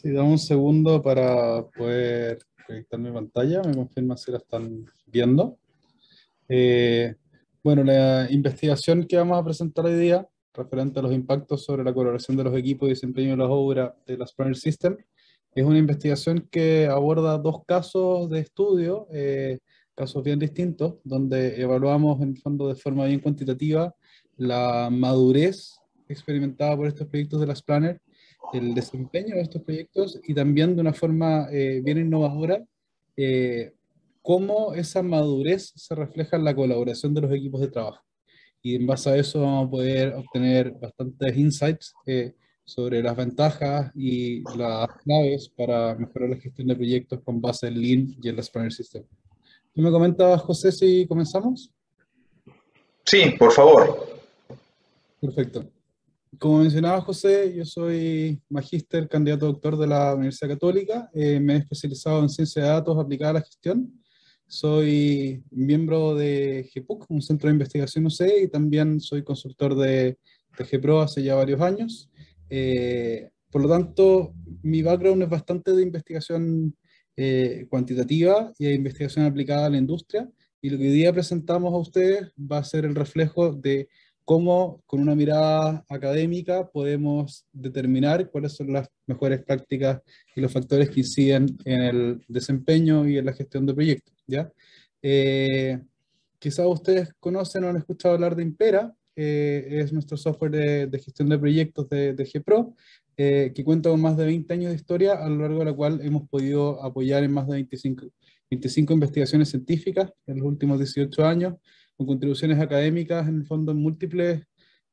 Sí, dame un segundo para poder proyectar mi pantalla. Me confirma si la están viendo. Eh, bueno, la investigación que vamos a presentar hoy día, referente a los impactos sobre la colaboración de los equipos y desempeño de las obras de la Planner System, es una investigación que aborda dos casos de estudio, eh, casos bien distintos, donde evaluamos en el fondo de forma bien cuantitativa la madurez experimentada por estos proyectos de las Planner el desempeño de estos proyectos y también de una forma eh, bien innovadora, eh, cómo esa madurez se refleja en la colaboración de los equipos de trabajo. Y en base a eso vamos a poder obtener bastantes insights eh, sobre las ventajas y las claves para mejorar la gestión de proyectos con base en Lean y en el Spanner System. ¿Tú me comentabas, José, si comenzamos? Sí, por favor. Perfecto. Como mencionaba José, yo soy magíster, candidato a doctor de la Universidad Católica. Eh, me he especializado en ciencia de datos aplicada a la gestión. Soy miembro de GPUC, un centro de investigación UC, y también soy consultor de, de hace ya varios años. Eh, por lo tanto, mi background es bastante de investigación eh, cuantitativa y de investigación aplicada a la industria. Y lo que hoy día presentamos a ustedes va a ser el reflejo de cómo con una mirada académica podemos determinar cuáles son las mejores prácticas y los factores que inciden en el desempeño y en la gestión de proyectos. ¿ya? Eh, quizás ustedes conocen o han escuchado hablar de Impera, eh, es nuestro software de, gestión de proyectos de, de GPRO, eh, que cuenta con más de 20 años de historia, a lo largo de la cual hemos podido apoyar en más de 25, 25 investigaciones científicas en los últimos 18 años, con contribuciones académicas en el fondo en múltiples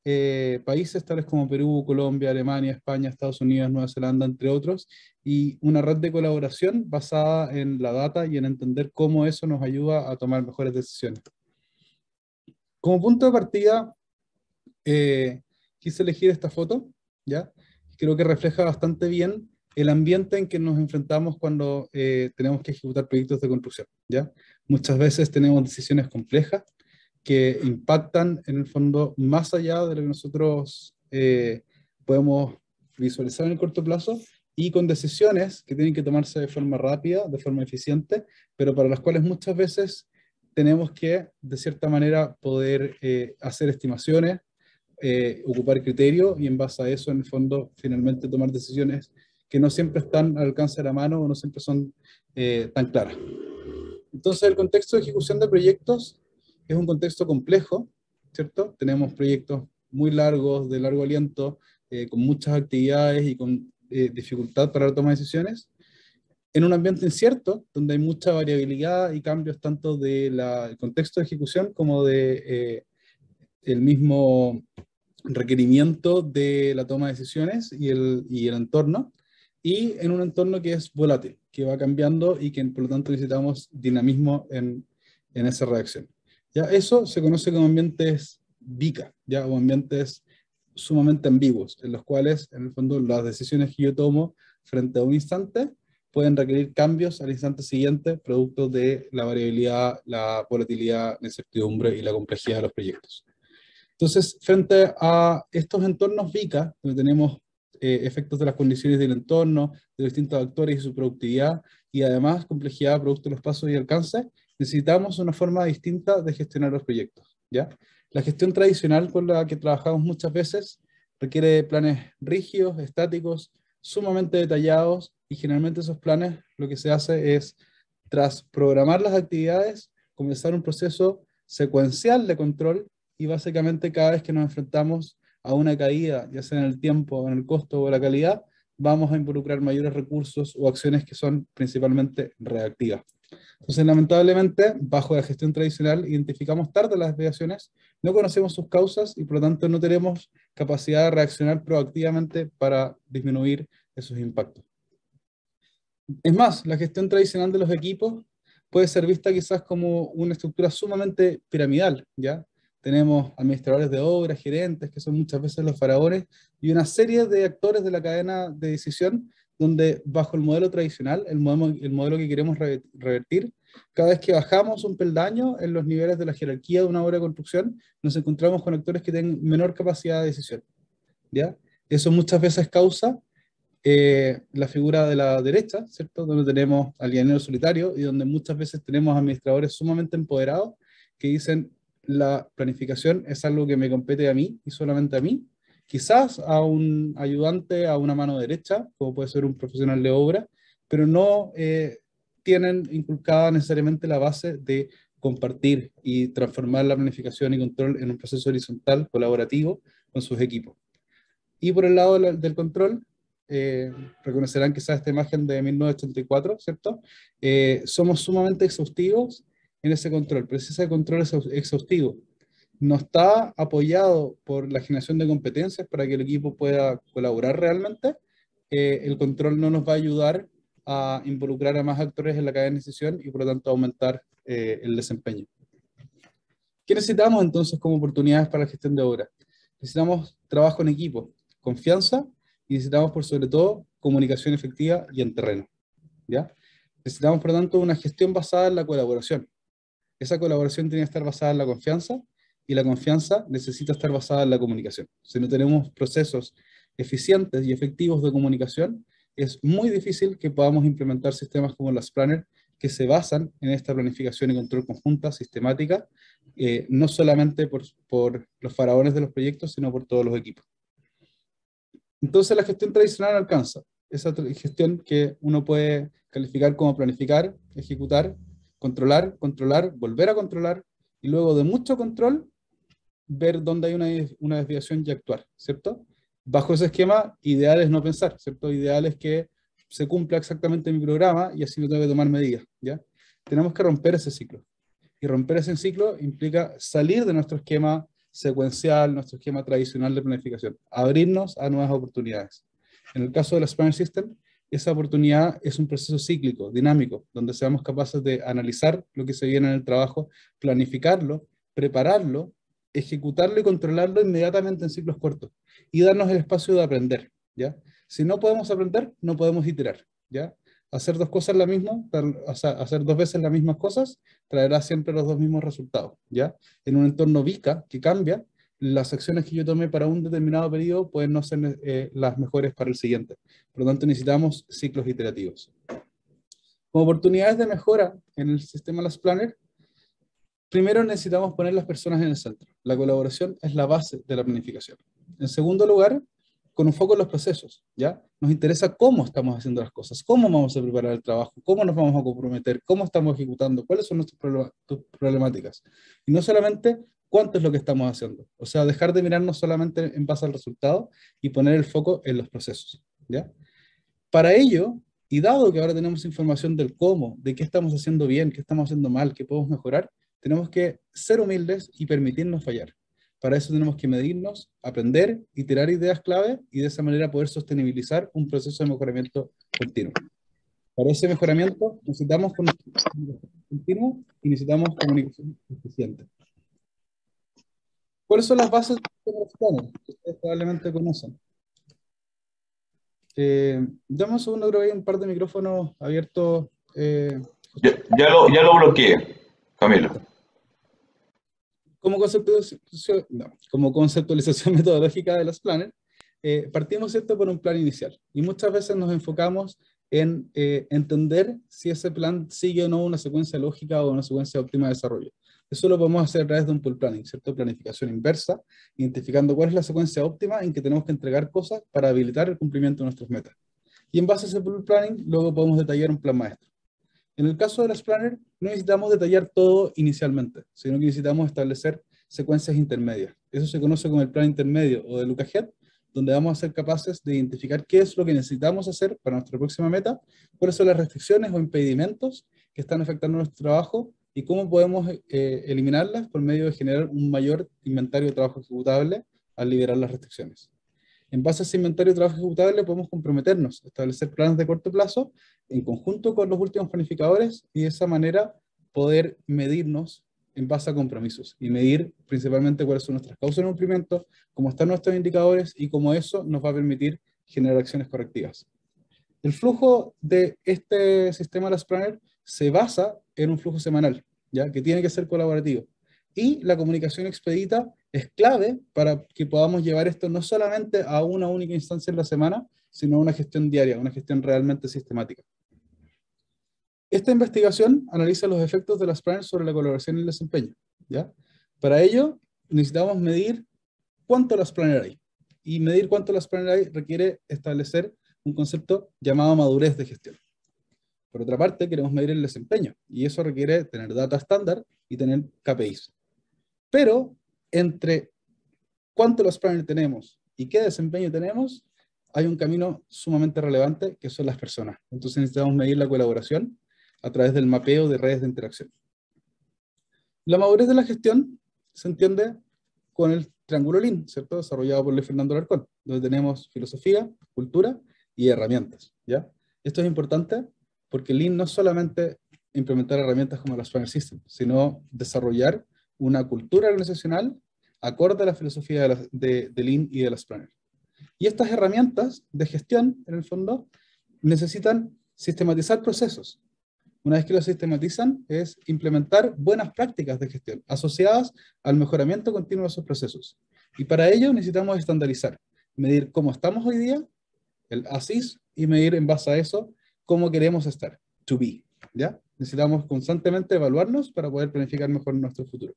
eh, países, tales como Perú, Colombia, Alemania, España, Estados Unidos, Nueva Zelanda, entre otros, y una red de colaboración basada en la data y en entender cómo eso nos ayuda a tomar mejores decisiones. Como punto de partida, eh, quise elegir esta foto, ¿ya? Creo que refleja bastante bien el ambiente en que nos enfrentamos cuando eh, tenemos que ejecutar proyectos de construcción, ¿ya? Muchas veces tenemos decisiones complejas, que impactan en el fondo más allá de lo que nosotros eh, podemos visualizar en el corto plazo y con decisiones que tienen que tomarse de forma rápida, de forma eficiente, pero para las cuales muchas veces tenemos que, de cierta manera, poder eh, hacer estimaciones, eh, ocupar criterio y en base a eso, en el fondo, finalmente tomar decisiones que no siempre están al alcance de la mano o no siempre son tan claras. Entonces, el contexto de ejecución de proyectos es un contexto complejo, ¿cierto? Tenemos proyectos muy largos, de largo aliento, eh, con muchas actividades y con eh, dificultad para la toma de decisiones, en un ambiente incierto, donde hay mucha variabilidad y cambios tanto del contexto de ejecución como de eh, mismo requerimiento de la toma de decisiones y el, y el entorno, y en un entorno que es volátil, que va cambiando y que por lo tanto necesitamos dinamismo en, en esa reacción. ¿Ya? Eso se conoce como ambientes VICA, ¿ya? o ambientes sumamente ambiguos, en los cuales, en el fondo, las decisiones que yo tomo frente a un instante pueden requerir cambios al instante siguiente, producto de la variabilidad, la volatilidad, la incertidumbre y la complejidad de los proyectos. Entonces, frente a estos entornos VICA, donde tenemos eh, efectos de las condiciones del entorno, de distintos actores y su productividad, y además complejidad producto de los pasos y alcance, necesitamos una forma distinta de gestionar los proyectos. ¿ya? La gestión tradicional con la que trabajamos muchas veces requiere planes rígidos, estáticos, sumamente detallados y generalmente esos planes lo que se hace es, tras programar las actividades, comenzar un proceso secuencial de control y básicamente cada vez que nos enfrentamos a una caída, ya sea en el tiempo, en el costo o la calidad, vamos a involucrar mayores recursos o acciones que son principalmente reactivas. Entonces, lamentablemente, bajo la gestión tradicional, identificamos tarde las desviaciones, no conocemos sus causas y por lo tanto no tenemos capacidad de reaccionar proactivamente para disminuir esos impactos. Es más, la gestión tradicional de los equipos puede ser vista quizás como una estructura sumamente piramidal, ¿ya? Tenemos administradores de obras, gerentes, que son muchas veces los faraones, y una serie de actores de la cadena de decisión donde bajo el modelo tradicional, el modelo, el modelo que queremos revertir, cada vez que bajamos un peldaño en los niveles de la jerarquía de una obra de construcción, nos encontramos con actores que tienen menor capacidad de decisión. ¿ya? Eso muchas veces causa eh, la figura de la derecha, ¿cierto? Donde tenemos al llanero solitario y donde muchas veces tenemos administradores sumamente empoderados que dicen la planificación es algo que me compete a mí y solamente a mí, quizás a un ayudante, a una mano derecha, como puede ser un profesional de obra, pero no eh, tienen inculcada necesariamente la base de compartir y transformar la planificación y control en un proceso horizontal, colaborativo, con sus equipos. Y por el lado del control, eh, reconocerán quizás esta imagen de 1984, ¿cierto? Eh, somos sumamente exhaustivos en ese control, pero ese control es exhaustivo no está apoyado por la generación de competencias para que el equipo pueda colaborar realmente, eh, el control no nos va a ayudar a involucrar a más actores en la cadena de decisión y por lo tanto aumentar eh, el desempeño. ¿Qué necesitamos entonces como oportunidades para la gestión de obra? Necesitamos trabajo en equipo, confianza y necesitamos por sobre todo comunicación efectiva y en terreno. ¿ya? Necesitamos por lo tanto una gestión basada en la colaboración. Esa colaboración tiene que estar basada en la confianza y la confianza necesita estar basada en la comunicación. Si no tenemos procesos eficientes y efectivos de comunicación, es muy difícil que podamos implementar sistemas como las Planner que se basan en esta planificación y control conjunta, sistemática, eh, no solamente por, por los faraones de los proyectos, sino por todos los equipos. Entonces la gestión tradicional alcanza esa gestión que uno puede calificar como planificar, ejecutar, controlar, controlar, volver a controlar, y luego de mucho control, ver dónde hay una, una desviación y actuar, ¿cierto? Bajo ese esquema, ideal es no pensar, ¿cierto? Ideal es que se cumpla exactamente mi programa y así no tengo que tomar medidas, ¿ya? Tenemos que romper ese ciclo. Y romper ese ciclo implica salir de nuestro esquema secuencial, nuestro esquema tradicional de planificación, abrirnos a nuevas oportunidades. En el caso de la Spanner System, esa oportunidad es un proceso cíclico, dinámico, donde seamos capaces de analizar lo que se viene en el trabajo, planificarlo, prepararlo ejecutarlo y controlarlo inmediatamente en ciclos cortos y darnos el espacio de aprender, ¿ya? Si no podemos aprender, no podemos iterar, ¿ya? Hacer dos cosas la misma, hacer dos veces las mismas cosas, traerá siempre los dos mismos resultados, ¿ya? En un entorno VICA que cambia, las acciones que yo tomé para un determinado periodo pueden no ser eh, las mejores para el siguiente. Por lo tanto, necesitamos ciclos iterativos. Como oportunidades de mejora en el sistema Las Planner, Primero necesitamos poner las personas en el centro. La colaboración es la base de la planificación. En segundo lugar, con un foco en los procesos, ¿ya? Nos interesa cómo estamos haciendo las cosas, cómo vamos a preparar el trabajo, cómo nos vamos a comprometer, cómo estamos ejecutando, cuáles son nuestras problemáticas. Y no solamente cuánto es lo que estamos haciendo. O sea, dejar de mirarnos solamente en base al resultado y poner el foco en los procesos, ¿ya? Para ello, y dado que ahora tenemos información del cómo, de qué estamos haciendo bien, qué estamos haciendo mal, qué podemos mejorar, tenemos que ser humildes y permitirnos fallar. Para eso tenemos que medirnos, aprender, iterar ideas clave y de esa manera poder sostenibilizar un proceso de mejoramiento continuo. Para ese mejoramiento necesitamos comunicación continua y necesitamos comunicación eficiente. ¿Cuáles son las bases que ustedes probablemente conocen? Eh, dame un segundo, creo que hay un par de micrófonos abiertos. Eh, ya, ya, lo, ya lo bloqueé, Camilo. Como conceptualización, metodológica de los planes, eh, partimos ¿cierto? por un plan inicial y muchas veces nos enfocamos en eh, entender si ese plan sigue o no una secuencia lógica o una secuencia óptima de desarrollo. Eso lo podemos hacer a través de un pool planning, ¿cierto? Planificación inversa, identificando cuál es la secuencia óptima en que tenemos que entregar cosas para habilitar el cumplimiento de nuestras metas. Y en base a ese pool planning, luego podemos detallar un plan maestro. En el caso de las Planner, no necesitamos detallar todo inicialmente, sino que necesitamos establecer secuencias intermedias. Eso se conoce como el plan intermedio o de Lucajet, donde vamos a ser capaces de identificar qué es lo que necesitamos hacer para nuestra próxima meta, cuáles son las restricciones o impedimentos que están afectando nuestro trabajo y cómo podemos eh, eliminarlas por medio de generar un mayor inventario de trabajo ejecutable al liberar las restricciones. En base a ese inventario de trabajo ejecutable podemos comprometernos, establecer planes de corto plazo en conjunto con los últimos planificadores y de esa manera poder medirnos en base a compromisos y medir principalmente cuáles son nuestras causas de cumplimiento, cómo están nuestros indicadores y cómo eso nos va a permitir generar acciones correctivas. El flujo de este sistema Las Planner se basa en un flujo semanal, ¿ya? que tiene que ser colaborativo. Y la comunicación expedita es clave para que podamos llevar esto no solamente a una única instancia en la semana, sino una gestión diaria, una gestión realmente sistemática. Esta investigación analiza los efectos de las planners sobre la colaboración y el desempeño. ¿ya? Para ello, necesitamos medir cuánto las planners hay. Y medir cuánto las planners hay requiere establecer un concepto llamado madurez de gestión. Por otra parte, queremos medir el desempeño, y eso requiere tener data estándar y tener KPIs. Pero entre cuánto los planners tenemos y qué desempeño tenemos, hay un camino sumamente relevante que son las personas. Entonces necesitamos medir la colaboración a través del mapeo de redes de interacción. La madurez de la gestión se entiende con el triángulo Lean, ¿cierto? Desarrollado por Luis Fernando Larcón, donde tenemos filosofía, cultura y herramientas, ¿ya? Esto es importante porque Lean no es solamente implementar herramientas como las Planner System, sino desarrollar una cultura organizacional acorde a la filosofía de, de, Lean y de las Planner. Y estas herramientas de gestión, en el fondo, necesitan sistematizar procesos. Una vez que los sistematizan, es implementar buenas prácticas de gestión asociadas al mejoramiento continuo de esos procesos. Y para ello necesitamos estandarizar, medir cómo estamos hoy día, el ASIS, y medir en base a eso cómo queremos estar, to be. ¿ya? Necesitamos constantemente evaluarnos para poder planificar mejor nuestro futuro.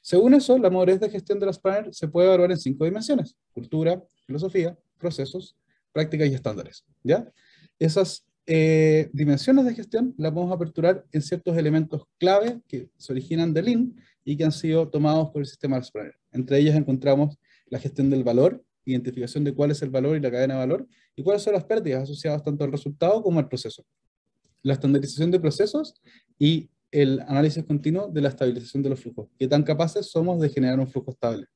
Según eso, la madurez de gestión de las planners se puede evaluar en cinco dimensiones. Cultura, filosofía, procesos, prácticas y estándares. ¿ya? Esas eh, dimensiones de gestión las vamos a aperturar en ciertos elementos clave que se originan de Lean y que han sido tomados por el sistema de las planners. Entre ellas encontramos la gestión del valor, identificación de cuál es el valor y la cadena de valor, y cuáles son las pérdidas asociadas tanto al resultado como al proceso. La estandarización de procesos y el análisis continuo de la estabilización de los flujos. ¿Qué tan capaces somos de generar un flujo estable?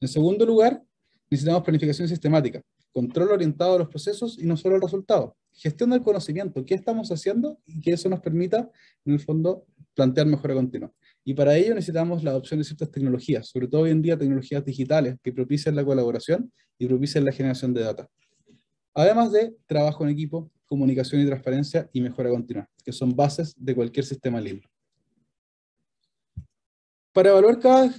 En segundo lugar, necesitamos planificación sistemática, control orientado a los procesos y no solo al resultado. Gestión del conocimiento, qué estamos haciendo y que eso nos permita, en el fondo, plantear mejora continua. Y para ello necesitamos la adopción de ciertas tecnologías, sobre todo hoy en día tecnologías digitales que propicien la colaboración y propicien la generación de data. Además de trabajo en equipo, comunicación y transparencia y mejora continua, que son bases de cualquier sistema libre. Para evaluar cada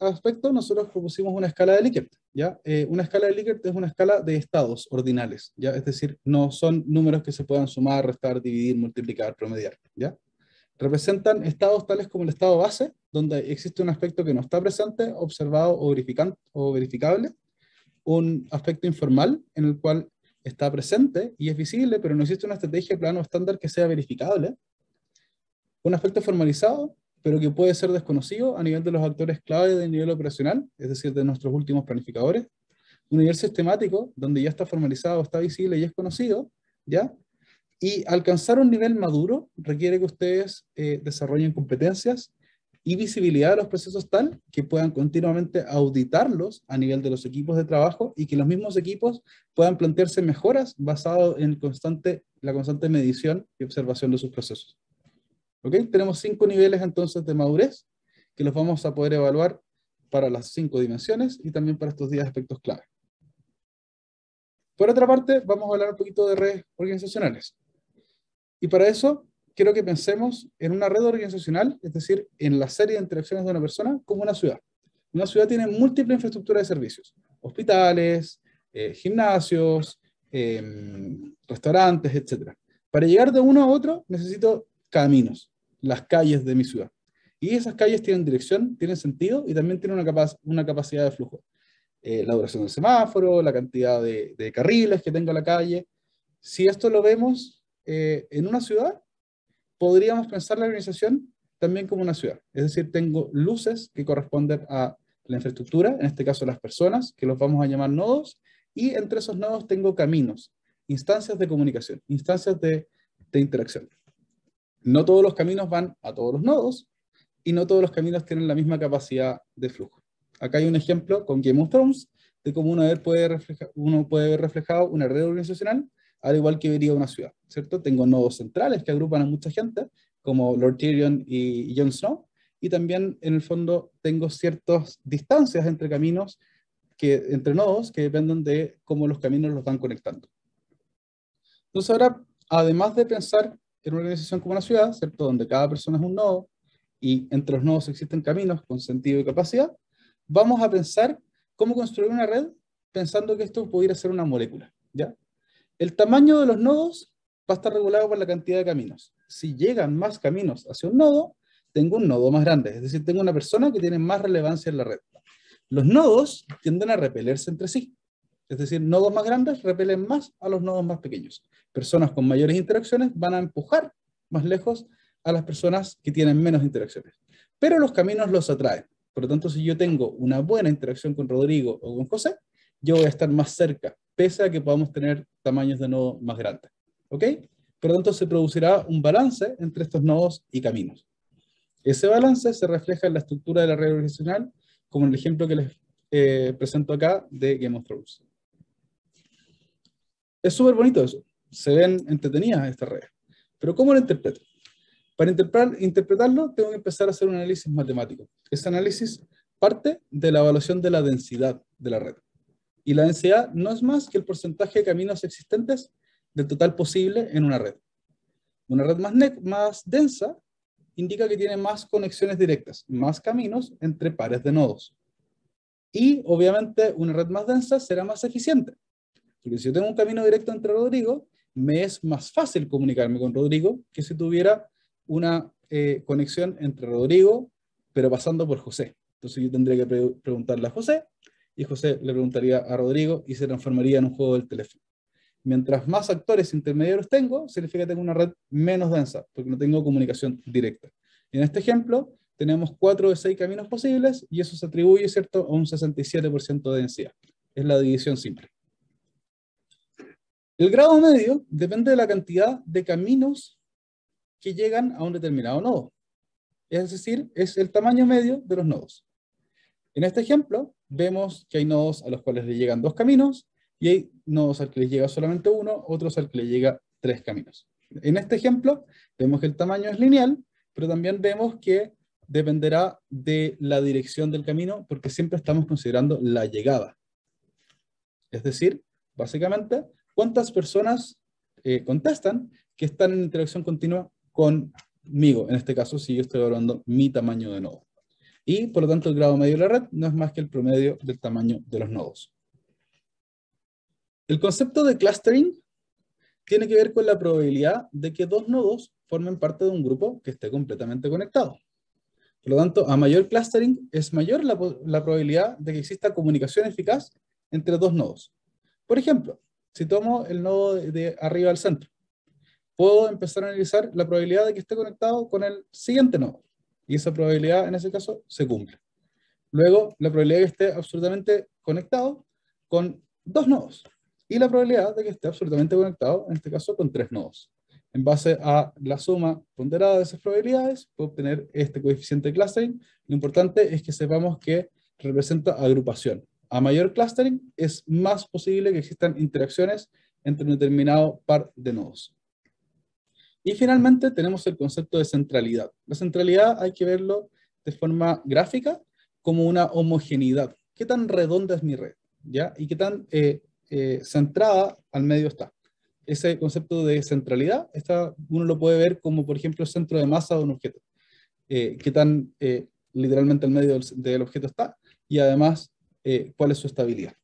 aspecto, nosotros propusimos una escala de Likert. ¿ya? Eh, una escala de Likert es una escala de estados ordinales, ¿ya? es decir, no son números que se puedan sumar, restar, dividir, multiplicar, promediar. ¿ya? representan estados tales como el estado base, donde existe un aspecto que no está presente, observado o, o verificable, un aspecto informal en el cual está presente y es visible, pero no existe una estrategia plano estándar que sea verificable, un aspecto formalizado, pero que puede ser desconocido a nivel de los actores clave del nivel operacional, es decir, de nuestros últimos planificadores, un nivel sistemático, donde ya está formalizado, está visible y es conocido, ¿ya? Y alcanzar un nivel maduro requiere que ustedes eh, desarrollen competencias y visibilidad de los procesos tal que puedan continuamente auditarlos a nivel de los equipos de trabajo y que los mismos equipos puedan plantearse mejoras basado en la constante medición y observación de sus procesos. ¿Ok? Tenemos cinco niveles entonces de madurez que los vamos a poder evaluar para las cinco dimensiones y también para estos 10 aspectos clave. Por otra parte, vamos a hablar un poquito de redes organizacionales. Y para eso, quiero que pensemos en una red organizacional, es decir, en la serie de interacciones de una persona, como una ciudad. Una ciudad tiene múltiple infraestructura de servicios, hospitales, eh, gimnasios, em, restaurantes, etc. Para llegar de uno a otro, necesito caminos, las calles de mi ciudad. Y esas calles tienen dirección, tienen sentido y también tienen una, una capacidad de flujo. Eh, la duración del semáforo, la cantidad de, de carriles que tenga la calle. Si esto lo vemos eh, en una ciudad, podríamos pensar la organización también como una ciudad. Es decir, tengo luces que corresponden a la infraestructura, en este caso las personas, que los vamos a llamar nodos, y entre esos nodos tengo caminos, instancias de comunicación, instancias de, interacción. No todos los caminos van a todos los nodos, y no todos los caminos tienen la misma capacidad de flujo. Acá hay un ejemplo con Game of Thrones de cómo uno, puede, uno puede ver reflejado una red organizacional al igual que vería una ciudad, ¿cierto? Tengo nodos centrales que agrupan a mucha gente, como Lord Tyrion y Jon Snow, y también en el fondo tengo ciertas distancias entre caminos, que, entre nodos, que dependen de cómo los caminos los van conectando. Entonces ahora, además de pensar en una organización como una ciudad, ¿cierto? Donde cada persona es un nodo, y entre los nodos existen caminos con sentido y capacidad, vamos a pensar cómo construir una red pensando que esto pudiera ser una molécula. ¿ya? El tamaño de los nodos va a estar regulado por la cantidad de caminos. Si llegan más caminos hacia un nodo, tengo un nodo más grande, es decir, tengo una persona que tiene más relevancia en la red. Los nodos tienden a repelerse entre sí, es decir, nodos más grandes repelen más a los nodos más pequeños. Personas con mayores interacciones van a empujar más lejos a las personas que tienen menos interacciones. Pero los caminos los atraen. Por lo tanto, si yo tengo una buena interacción con Rodrigo o con José, yo voy a estar más cerca, pese a que podamos tener tamaños de nodo más grandes. ¿Ok? Por lo tanto, se producirá un balance entre estos nodos y caminos. Ese balance se refleja en la estructura de la red organizacional, como en el ejemplo que les eh, presento acá de Game of Thrones. Es súper bonito eso. Se ven entretenidas estas redes. Pero ¿cómo lo interpreto? Para interpretarlo, tengo que empezar a hacer un análisis matemático. Ese análisis parte de la evaluación de la densidad de la red. Y la densidad no es más que el porcentaje de caminos existentes del total posible en una red. Una red más, densa indica que tiene más conexiones directas, más caminos entre pares de nodos. Y obviamente una red más densa será más eficiente. Porque si yo tengo un camino directo entre Rodrigo, me es más fácil comunicarme con Rodrigo que si tuviera una eh, conexión entre Rodrigo, pero pasando por José. Entonces yo tendría que preguntarle a José, y José le preguntaría a Rodrigo, y se transformaría en un juego del teléfono. Mientras más actores intermediarios tengo, significa que tengo una red menos densa, porque no tengo comunicación directa. En este ejemplo, tenemos cuatro de seis caminos posibles, y eso se atribuye, ¿cierto?, a un 67% de densidad. Es la división simple. El grado medio depende de la cantidad de caminos que llegan a un determinado nodo. Es decir, es el tamaño medio de los nodos. En este ejemplo, vemos que hay nodos a los cuales le llegan dos caminos y hay nodos al que les llega solamente uno, otros al que le llega tres caminos. En este ejemplo, vemos que el tamaño es lineal, pero también vemos que dependerá de la dirección del camino porque siempre estamos considerando la llegada. Es decir, básicamente, ¿Cuántas personas eh, contestan que están en interacción continua conmigo? En este caso, si yo estoy hablando mi tamaño de nodo. Y por lo tanto, el grado medio de la red no es más que el promedio del tamaño de los nodos. El concepto de clustering tiene que ver con la probabilidad de que dos nodos formen parte de un grupo que esté completamente conectado. Por lo tanto, a mayor clustering es mayor la, probabilidad de que exista comunicación eficaz entre dos nodos. Por ejemplo, si tomo el nodo de arriba al centro, puedo empezar a analizar la probabilidad de que esté conectado con el siguiente nodo. Y esa probabilidad, en ese caso, se cumple. Luego, la probabilidad de que esté absolutamente conectado con dos nodos. Y la probabilidad de que esté absolutamente conectado, en este caso, con tres nodos. En base a la suma ponderada de esas probabilidades, puedo obtener este coeficiente de clustering. Lo importante es que sepamos que representa agrupación a mayor clustering, es más posible que existan interacciones entre un determinado par de nodos. Y finalmente tenemos el concepto de centralidad. La centralidad hay que verlo de forma gráfica como una homogeneidad. ¿Qué tan redonda es mi red? ¿Ya? ¿Y qué tan eh, eh, centrada al medio está? Ese concepto de centralidad está, uno lo puede ver como, por ejemplo, el centro de masa de un objeto. Eh, ¿Qué tan literalmente al medio del, del objeto está? Y además, eh, cuál es su estabilidad.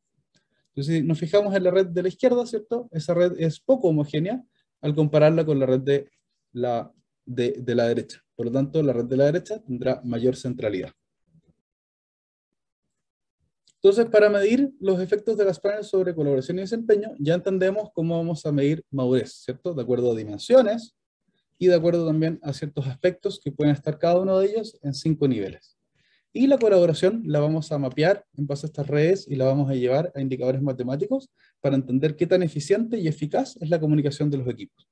Entonces, si nos fijamos en la red de la izquierda, ¿cierto? Esa red es poco homogénea al compararla con la red de la, de, la derecha. Por lo tanto, la red de la derecha tendrá mayor centralidad. Entonces, para medir los efectos de las paneles sobre colaboración y desempeño, ya entendemos cómo vamos a medir madurez, ¿cierto? De acuerdo a dimensiones y de acuerdo también a ciertos aspectos que pueden estar cada uno de ellos en cinco niveles. Y la colaboración la vamos a mapear en base a estas redes y la vamos a llevar a indicadores matemáticos para entender qué tan eficiente y eficaz es la comunicación de los equipos.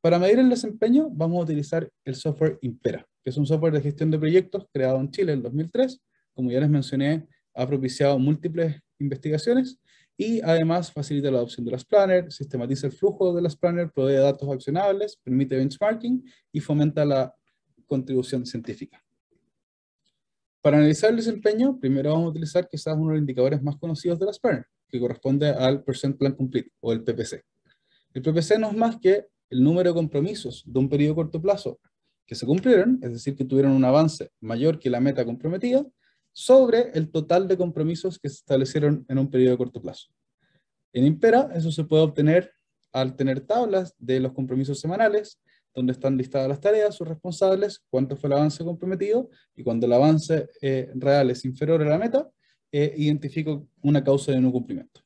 Para medir el desempeño vamos a utilizar el software Impera, que es un software de gestión de proyectos creado en Chile en 2003. Como ya les mencioné, ha propiciado múltiples investigaciones y además facilita la adopción de las planners, sistematiza el flujo de las planners, provee datos accionables, permite benchmarking y fomenta la contribución científica. Para analizar el desempeño, primero vamos a utilizar quizás uno de los indicadores más conocidos de la Spanner, que corresponde al Percent Plan Complete, o el PPC. El PPC no es más que el número de compromisos de un periodo corto plazo que se cumplieron, es decir, que tuvieron un avance mayor que la meta comprometida, sobre el total de compromisos que se establecieron en un periodo corto plazo. En Impera, eso se puede obtener al tener tablas de los compromisos semanales, donde están listadas las tareas, sus responsables, cuánto fue el avance comprometido, y cuando el avance eh, real es inferior a la meta, eh, identifico una causa de no cumplimiento.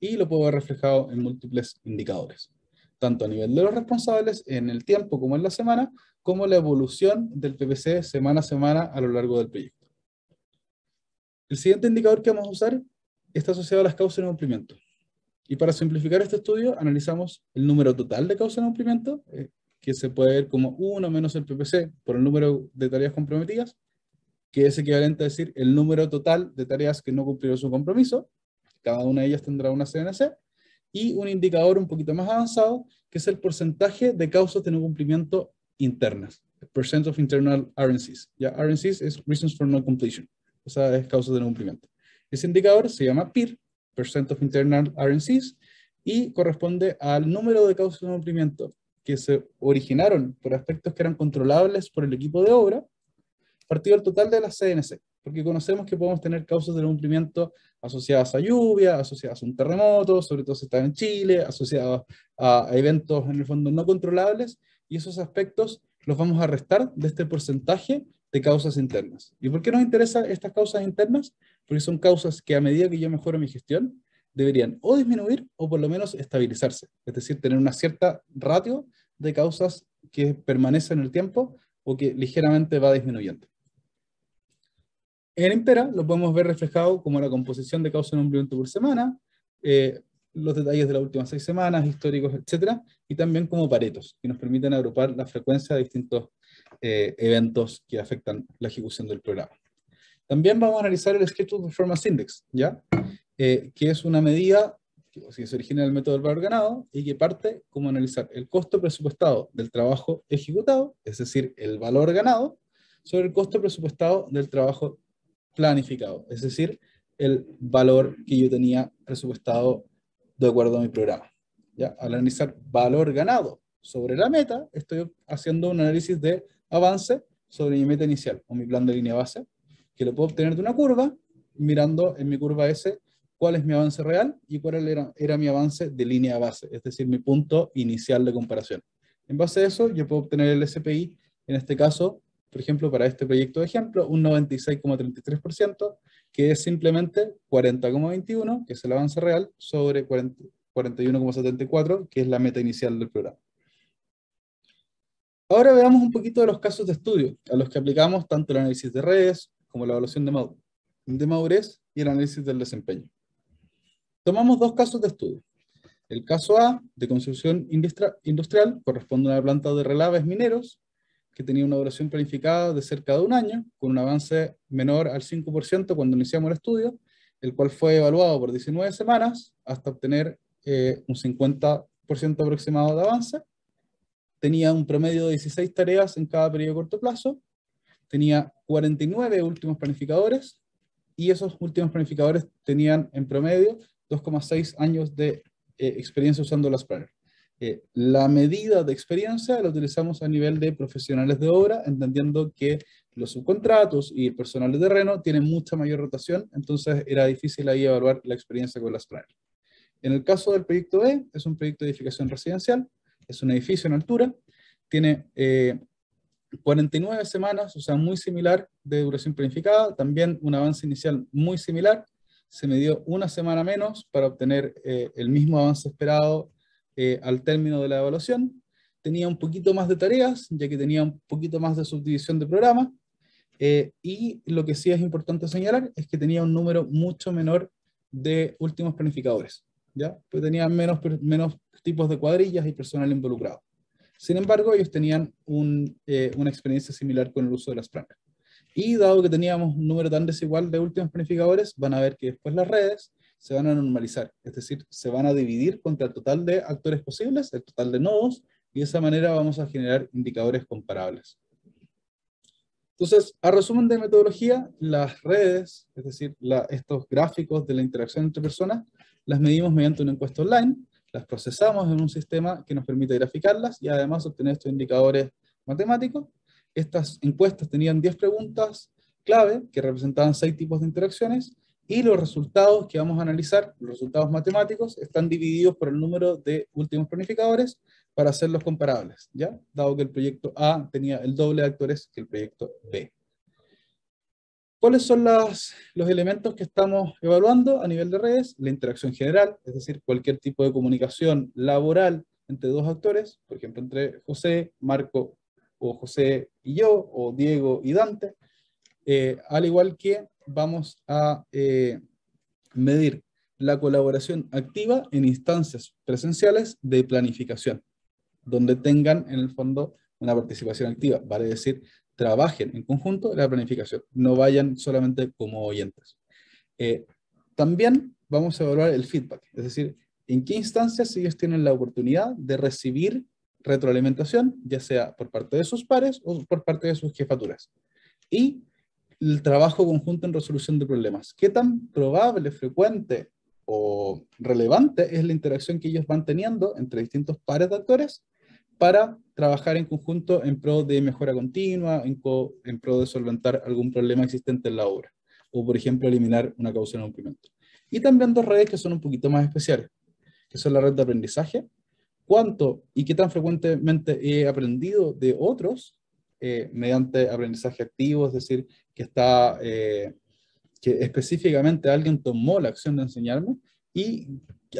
Y lo puedo ver reflejado en múltiples indicadores, tanto a nivel de los responsables, en el tiempo como en la semana, como la evolución del PPC semana a semana a lo largo del proyecto. El siguiente indicador que vamos a usar está asociado a las causas de no cumplimiento. Y para simplificar este estudio, analizamos el número total de causas de no cumplimiento, eh, que se puede ver como 1 menos el PPC por el número de tareas comprometidas, que es equivalente a decir el número total de tareas que no cumplieron su compromiso, cada una de ellas tendrá una CNC, y un indicador un poquito más avanzado, que es el porcentaje de causas de no cumplimiento internas, percent of internal RNCs. Ya, RNCs es Reasons for No Completion, o sea, es causas de no cumplimiento. Ese indicador se llama PIR, percent of internal RNCs, y corresponde al número de causas de no cumplimiento que se originaron por aspectos que eran controlables por el equipo de obra, partido del total de las CNC, porque conocemos que podemos tener causas de no cumplimiento asociadas a lluvia, asociadas a un terremoto, sobre todo si está en Chile, asociadas a eventos en el fondo no controlables, y esos aspectos los vamos a restar de este porcentaje de causas internas. ¿Y por qué nos interesan estas causas internas? Porque son causas que a medida que yo mejoro mi gestión, deberían o disminuir o por lo menos estabilizarse, es decir, tener una cierta ratio de causas que permanece en el tiempo o que ligeramente va disminuyendo. En Impera lo podemos ver reflejado como la composición de causas en un cumplimiento por semana, eh, los detalles de las últimas seis semanas, históricos, etcétera, y también como paretos, que nos permiten agrupar la frecuencia de distintos eh, eventos que afectan la ejecución del programa. También vamos a analizar el Schedule Performance Index, ¿ya? Eh, que es una medida que se origina del método del valor ganado y que parte como analizar el costo presupuestado del trabajo ejecutado, es decir, el valor ganado, sobre el costo presupuestado del trabajo planificado, es decir, el valor que yo tenía presupuestado de acuerdo a mi programa. ¿ya? Al analizar valor ganado sobre la meta, estoy haciendo un análisis de avance sobre mi meta inicial o mi plan de línea base, que lo puedo obtener de una curva, mirando en mi curva S cuál es mi avance real y cuál era, era mi avance de línea base, es decir, mi punto inicial de comparación. En base a eso, yo puedo obtener el SPI, en este caso, por ejemplo, para este proyecto de ejemplo, un 96,33%, que es simplemente 40,21, que es el avance real, sobre 41,74, que es la meta inicial del programa. Ahora veamos un poquito de los casos de estudio, a los que aplicamos tanto el análisis de redes como la evaluación de madurez y el análisis del desempeño. Tomamos dos casos de estudio. El caso A, de construcción industrial, corresponde a una planta de relaves mineros que tenía una duración planificada de cerca de un año, con un avance menor al 5% cuando iniciamos el estudio, el cual fue evaluado por 19 semanas hasta obtener eh, un 50% aproximado de avance. Tenía un promedio de 16 tareas en cada periodo de corto plazo. Tenía 49 últimos planificadores y esos últimos planificadores tenían en promedio 2,6 años de eh, experiencia usando las planner. Eh, la medida de experiencia la utilizamos a nivel de profesionales de obra, entendiendo que los subcontratos y el personal de terreno tienen mucha mayor rotación, entonces era difícil ahí evaluar la experiencia con las planner. En el caso del proyecto E, es un proyecto de edificación residencial, es un edificio en altura, tiene 49 eh, semanas, o sea, muy similar de duración planificada, también un avance inicial muy similar, se me dio una semana menos para obtener eh, el mismo avance esperado eh, al término de la evaluación. Tenía un poquito más de tareas, ya que tenía un poquito más de subdivisión de programa. Eh, y lo que sí es importante señalar es que tenía un número mucho menor de últimos planificadores. ¿ya? Pues tenía menos, menos tipos de cuadrillas y personal involucrado. Sin embargo, ellos tenían una experiencia similar con el uso de las planas. Y dado que teníamos un número tan desigual de últimos planificadores, van a ver que después las redes se van a normalizar, es decir, se van a dividir contra el total de actores posibles, el total de nodos, y de esa manera vamos a generar indicadores comparables. Entonces, a resumen de metodología, las redes, es decir, estos gráficos de la interacción entre personas, las medimos mediante una encuesta online, las procesamos en un sistema que nos permite graficarlas y además obtener estos indicadores matemáticos. Estas encuestas tenían 10 preguntas clave que representaban 6 tipos de interacciones Y los resultados que vamos a analizar, los resultados matemáticos, están divididos por el número de últimos planificadores para hacerlos comparables, ¿ya? Dado que el proyecto A tenía el doble de actores que el proyecto B. ¿Cuáles son los elementos que estamos evaluando a nivel de redes? La interacción general, es decir, cualquier tipo de comunicación laboral entre dos actores, por ejemplo, entre José, Marco o José y yo, o Diego y Dante, eh, al igual que vamos a eh, medir la colaboración activa en instancias presenciales de planificación, donde tengan en el fondo una participación activa, vale decir, trabajen en conjunto la planificación, no vayan solamente como oyentes. Eh, también vamos a evaluar el feedback, es decir, en qué instancias ellos tienen la oportunidad de recibir retroalimentación, ya sea por parte de sus pares o por parte de sus jefaturas. Y el trabajo conjunto en resolución de problemas. ¿Qué tan probable, frecuente o relevante es la interacción que ellos van teniendo entre distintos pares de actores para trabajar en conjunto en pro de mejora continua, en, pro de solventar algún problema existente en la obra, o por ejemplo eliminar una causa de cumplimiento. Y también dos redes que son un poquito más especiales, que son la red de aprendizaje, cuánto y qué tan frecuentemente he aprendido de otros eh, mediante aprendizaje activo, es decir, que está, eh, que específicamente alguien tomó la acción de enseñarme, y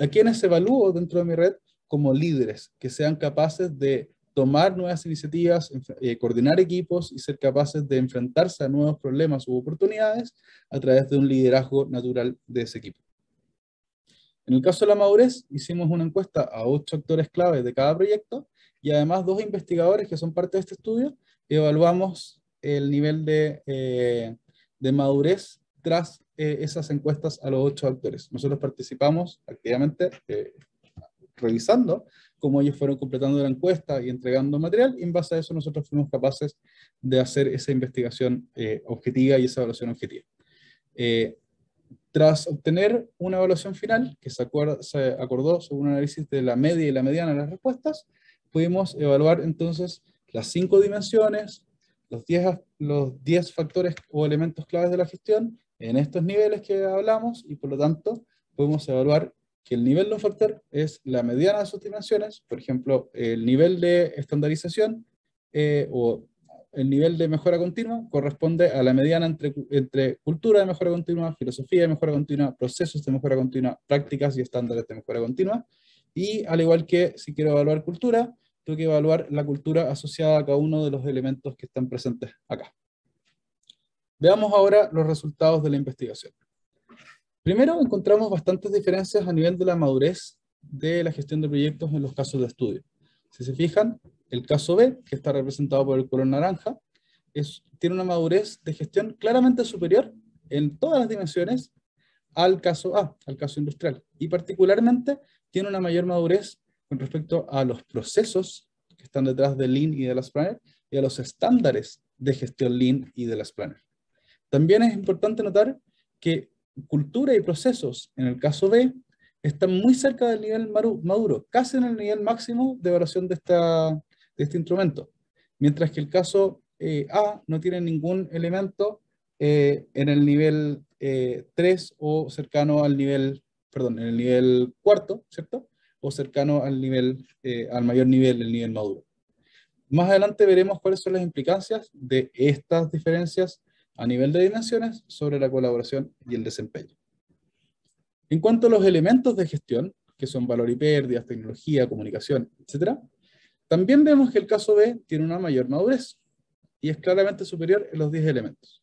a quienes evalúo dentro de mi red como líderes, que sean capaces de tomar nuevas iniciativas, eh, coordinar equipos y ser capaces de enfrentarse a nuevos problemas u oportunidades a través de un liderazgo natural de ese equipo. En el caso de la madurez, hicimos una encuesta a ocho actores claves de cada proyecto y además dos investigadores que son parte de este estudio, evaluamos el nivel de, eh, madurez tras eh, esas encuestas a los ocho actores. Nosotros participamos activamente revisando cómo ellos fueron completando la encuesta y entregando material, y en base a eso nosotros fuimos capaces de hacer esa investigación eh, objetiva y esa evaluación objetiva. Eh, tras obtener una evaluación final, que se, se acordó sobre un análisis de la media y la mediana de las respuestas, pudimos evaluar entonces las cinco dimensiones, los 10 los diez factores o elementos claves de la gestión en estos niveles que hablamos y por lo tanto podemos evaluar que el nivel de un factor es la mediana de sus dimensiones, por ejemplo, el nivel de estandarización eh, o el nivel de mejora continua corresponde a la mediana entre, entre cultura de mejora continua, filosofía de mejora continua, procesos de mejora continua, prácticas y estándares de mejora continua. Y al igual que si quiero evaluar cultura, tengo que evaluar la cultura asociada a cada uno de los elementos que están presentes acá. Veamos ahora los resultados de la investigación. Primero, encontramos bastantes diferencias a nivel de la madurez de la gestión de proyectos en los casos de estudio. Si se fijan, el caso B, que está representado por el color naranja, tiene una madurez de gestión claramente superior en todas las dimensiones al caso A, al caso industrial. Y particularmente tiene una mayor madurez con respecto a los procesos que están detrás del Lean y de las Planner y a los estándares de gestión Lean y de las Planner. También es importante notar que cultura y procesos, en el caso B, están muy cerca del nivel maduro, casi en el nivel máximo de evaluación de, esta, de este instrumento, mientras que el caso eh, A no tiene ningún elemento eh, en el nivel 3 eh, o cercano al nivel, perdón, en el nivel cuarto, ¿cierto? O cercano al nivel, al mayor nivel, el nivel maduro. Más adelante veremos cuáles son las implicancias de estas diferencias a nivel de dimensiones sobre la colaboración y el desempeño. En cuanto a los elementos de gestión, que son valor y pérdidas, tecnología, comunicación, etc., también vemos que el caso B tiene una mayor madurez y es claramente superior en los 10 elementos.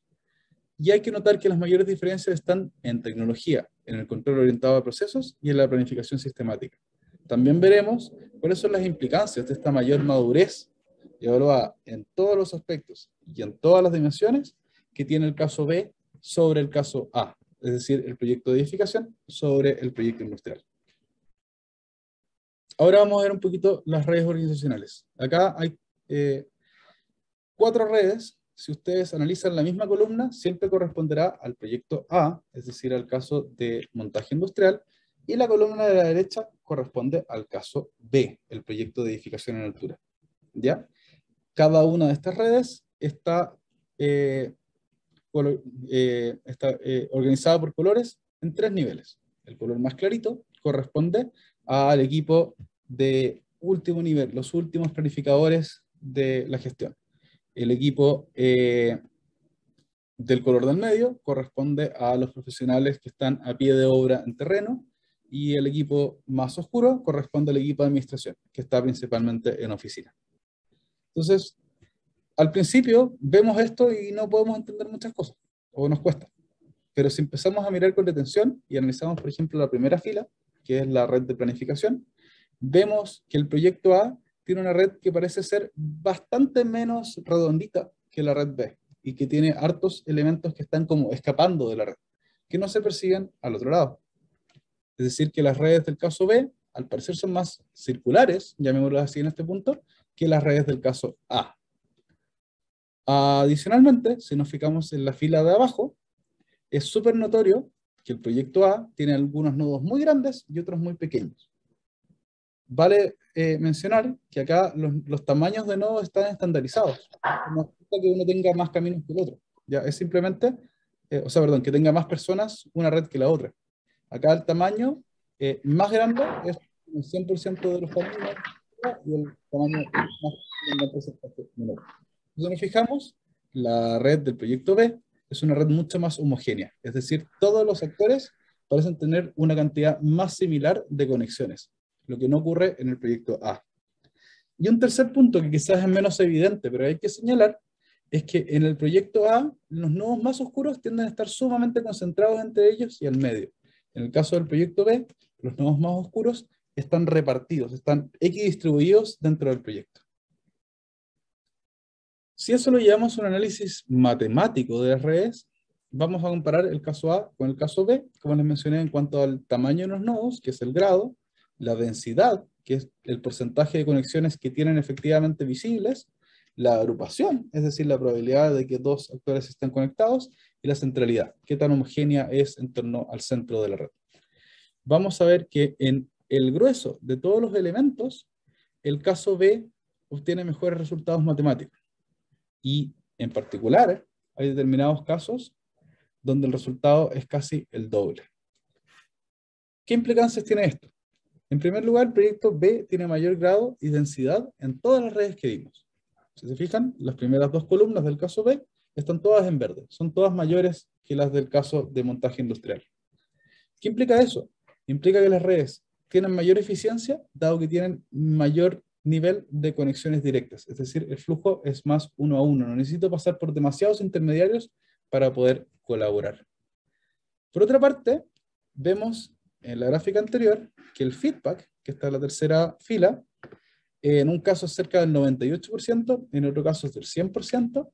Y hay que notar que las mayores diferencias están en tecnología, en el control orientado a procesos y en la planificación sistemática. También veremos cuáles son las implicancias de esta mayor madurez evaluada en todos los aspectos y en todas las dimensiones que tiene el caso B sobre el caso A, es decir, el proyecto de edificación sobre el proyecto industrial. Ahora vamos a ver un poquito las redes organizacionales. Acá hay eh, cuatro redes. Si ustedes analizan la misma columna, siempre corresponderá al proyecto A, es decir, al caso de montaje industrial, y la columna de la derecha corresponde al caso B, el proyecto de edificación en altura. ¿Ya? Cada una de estas redes está eh, eh, está eh, organizada por colores en tres niveles. El color más clarito corresponde al equipo de último nivel, los últimos planificadores de la gestión. El equipo eh, del color del medio corresponde a los profesionales que están a pie de obra en terreno y el equipo más oscuro corresponde al equipo de administración, que está principalmente en oficina. Entonces, al principio vemos esto y no podemos entender muchas cosas, o nos cuesta. Pero si empezamos a mirar con detención y analizamos, por ejemplo, la primera fila, que es la red de planificación, vemos que el proyecto A tiene una red que parece ser bastante menos redondita que la red B y que tiene hartos elementos que están como escapando de la red, que no se persiguen al otro lado. Es decir, que las redes del caso B, al parecer, son más circulares, llamémoslo así en este punto, que las redes del caso A. Adicionalmente, si nos fijamos en la fila de abajo, es súper notorio que el proyecto A tiene algunos nodos muy grandes y otros muy pequeños. Vale eh, mencionar que acá los, tamaños de nodos están estandarizados. No importa que uno tenga más caminos que el otro. Ya, es simplemente, eh, o sea, perdón, que tenga más personas una red que la otra. Acá el tamaño eh, más grande es el 100% de los caminos y el tamaño más menor. Si nos fijamos, la red del proyecto B es una red mucho más homogénea, es decir, todos los actores parecen tener una cantidad más similar de conexiones, lo que no ocurre en el proyecto A. Y un tercer punto que quizás es menos evidente, pero hay que señalar, es que en el proyecto A los nodos más oscuros tienden a estar sumamente concentrados entre ellos y al medio. En el caso del proyecto B, los nodos más oscuros están repartidos, están equidistribuidos dentro del proyecto. Si eso lo llevamos un análisis matemático de las redes, vamos a comparar el caso A con el caso B, como les mencioné en cuanto al tamaño de los nodos, que es el grado, la densidad, que es el porcentaje de conexiones que tienen efectivamente visibles, la agrupación, es decir, la probabilidad de que dos actores estén conectados, y la centralidad, qué tan homogénea es en torno al centro de la red. Vamos a ver que en el grueso de todos los elementos, el caso B obtiene mejores resultados matemáticos. Y en particular, hay determinados casos donde el resultado es casi el doble. ¿Qué implicancias tiene esto? En primer lugar, el proyecto B tiene mayor grado y densidad en todas las redes que vimos. Si se fijan, las primeras dos columnas del caso B están todas en verde, son todas mayores que las del caso de montaje industrial. ¿Qué implica eso? Implica que las redes tienen mayor eficiencia, dado que tienen mayor nivel de conexiones directas, es decir, el flujo es más uno a uno, no necesito pasar por demasiados intermediarios para poder colaborar. Por otra parte, vemos en la gráfica anterior que el feedback, que está en la tercera fila, en un caso es cerca del 98%, en otro caso es del 100%,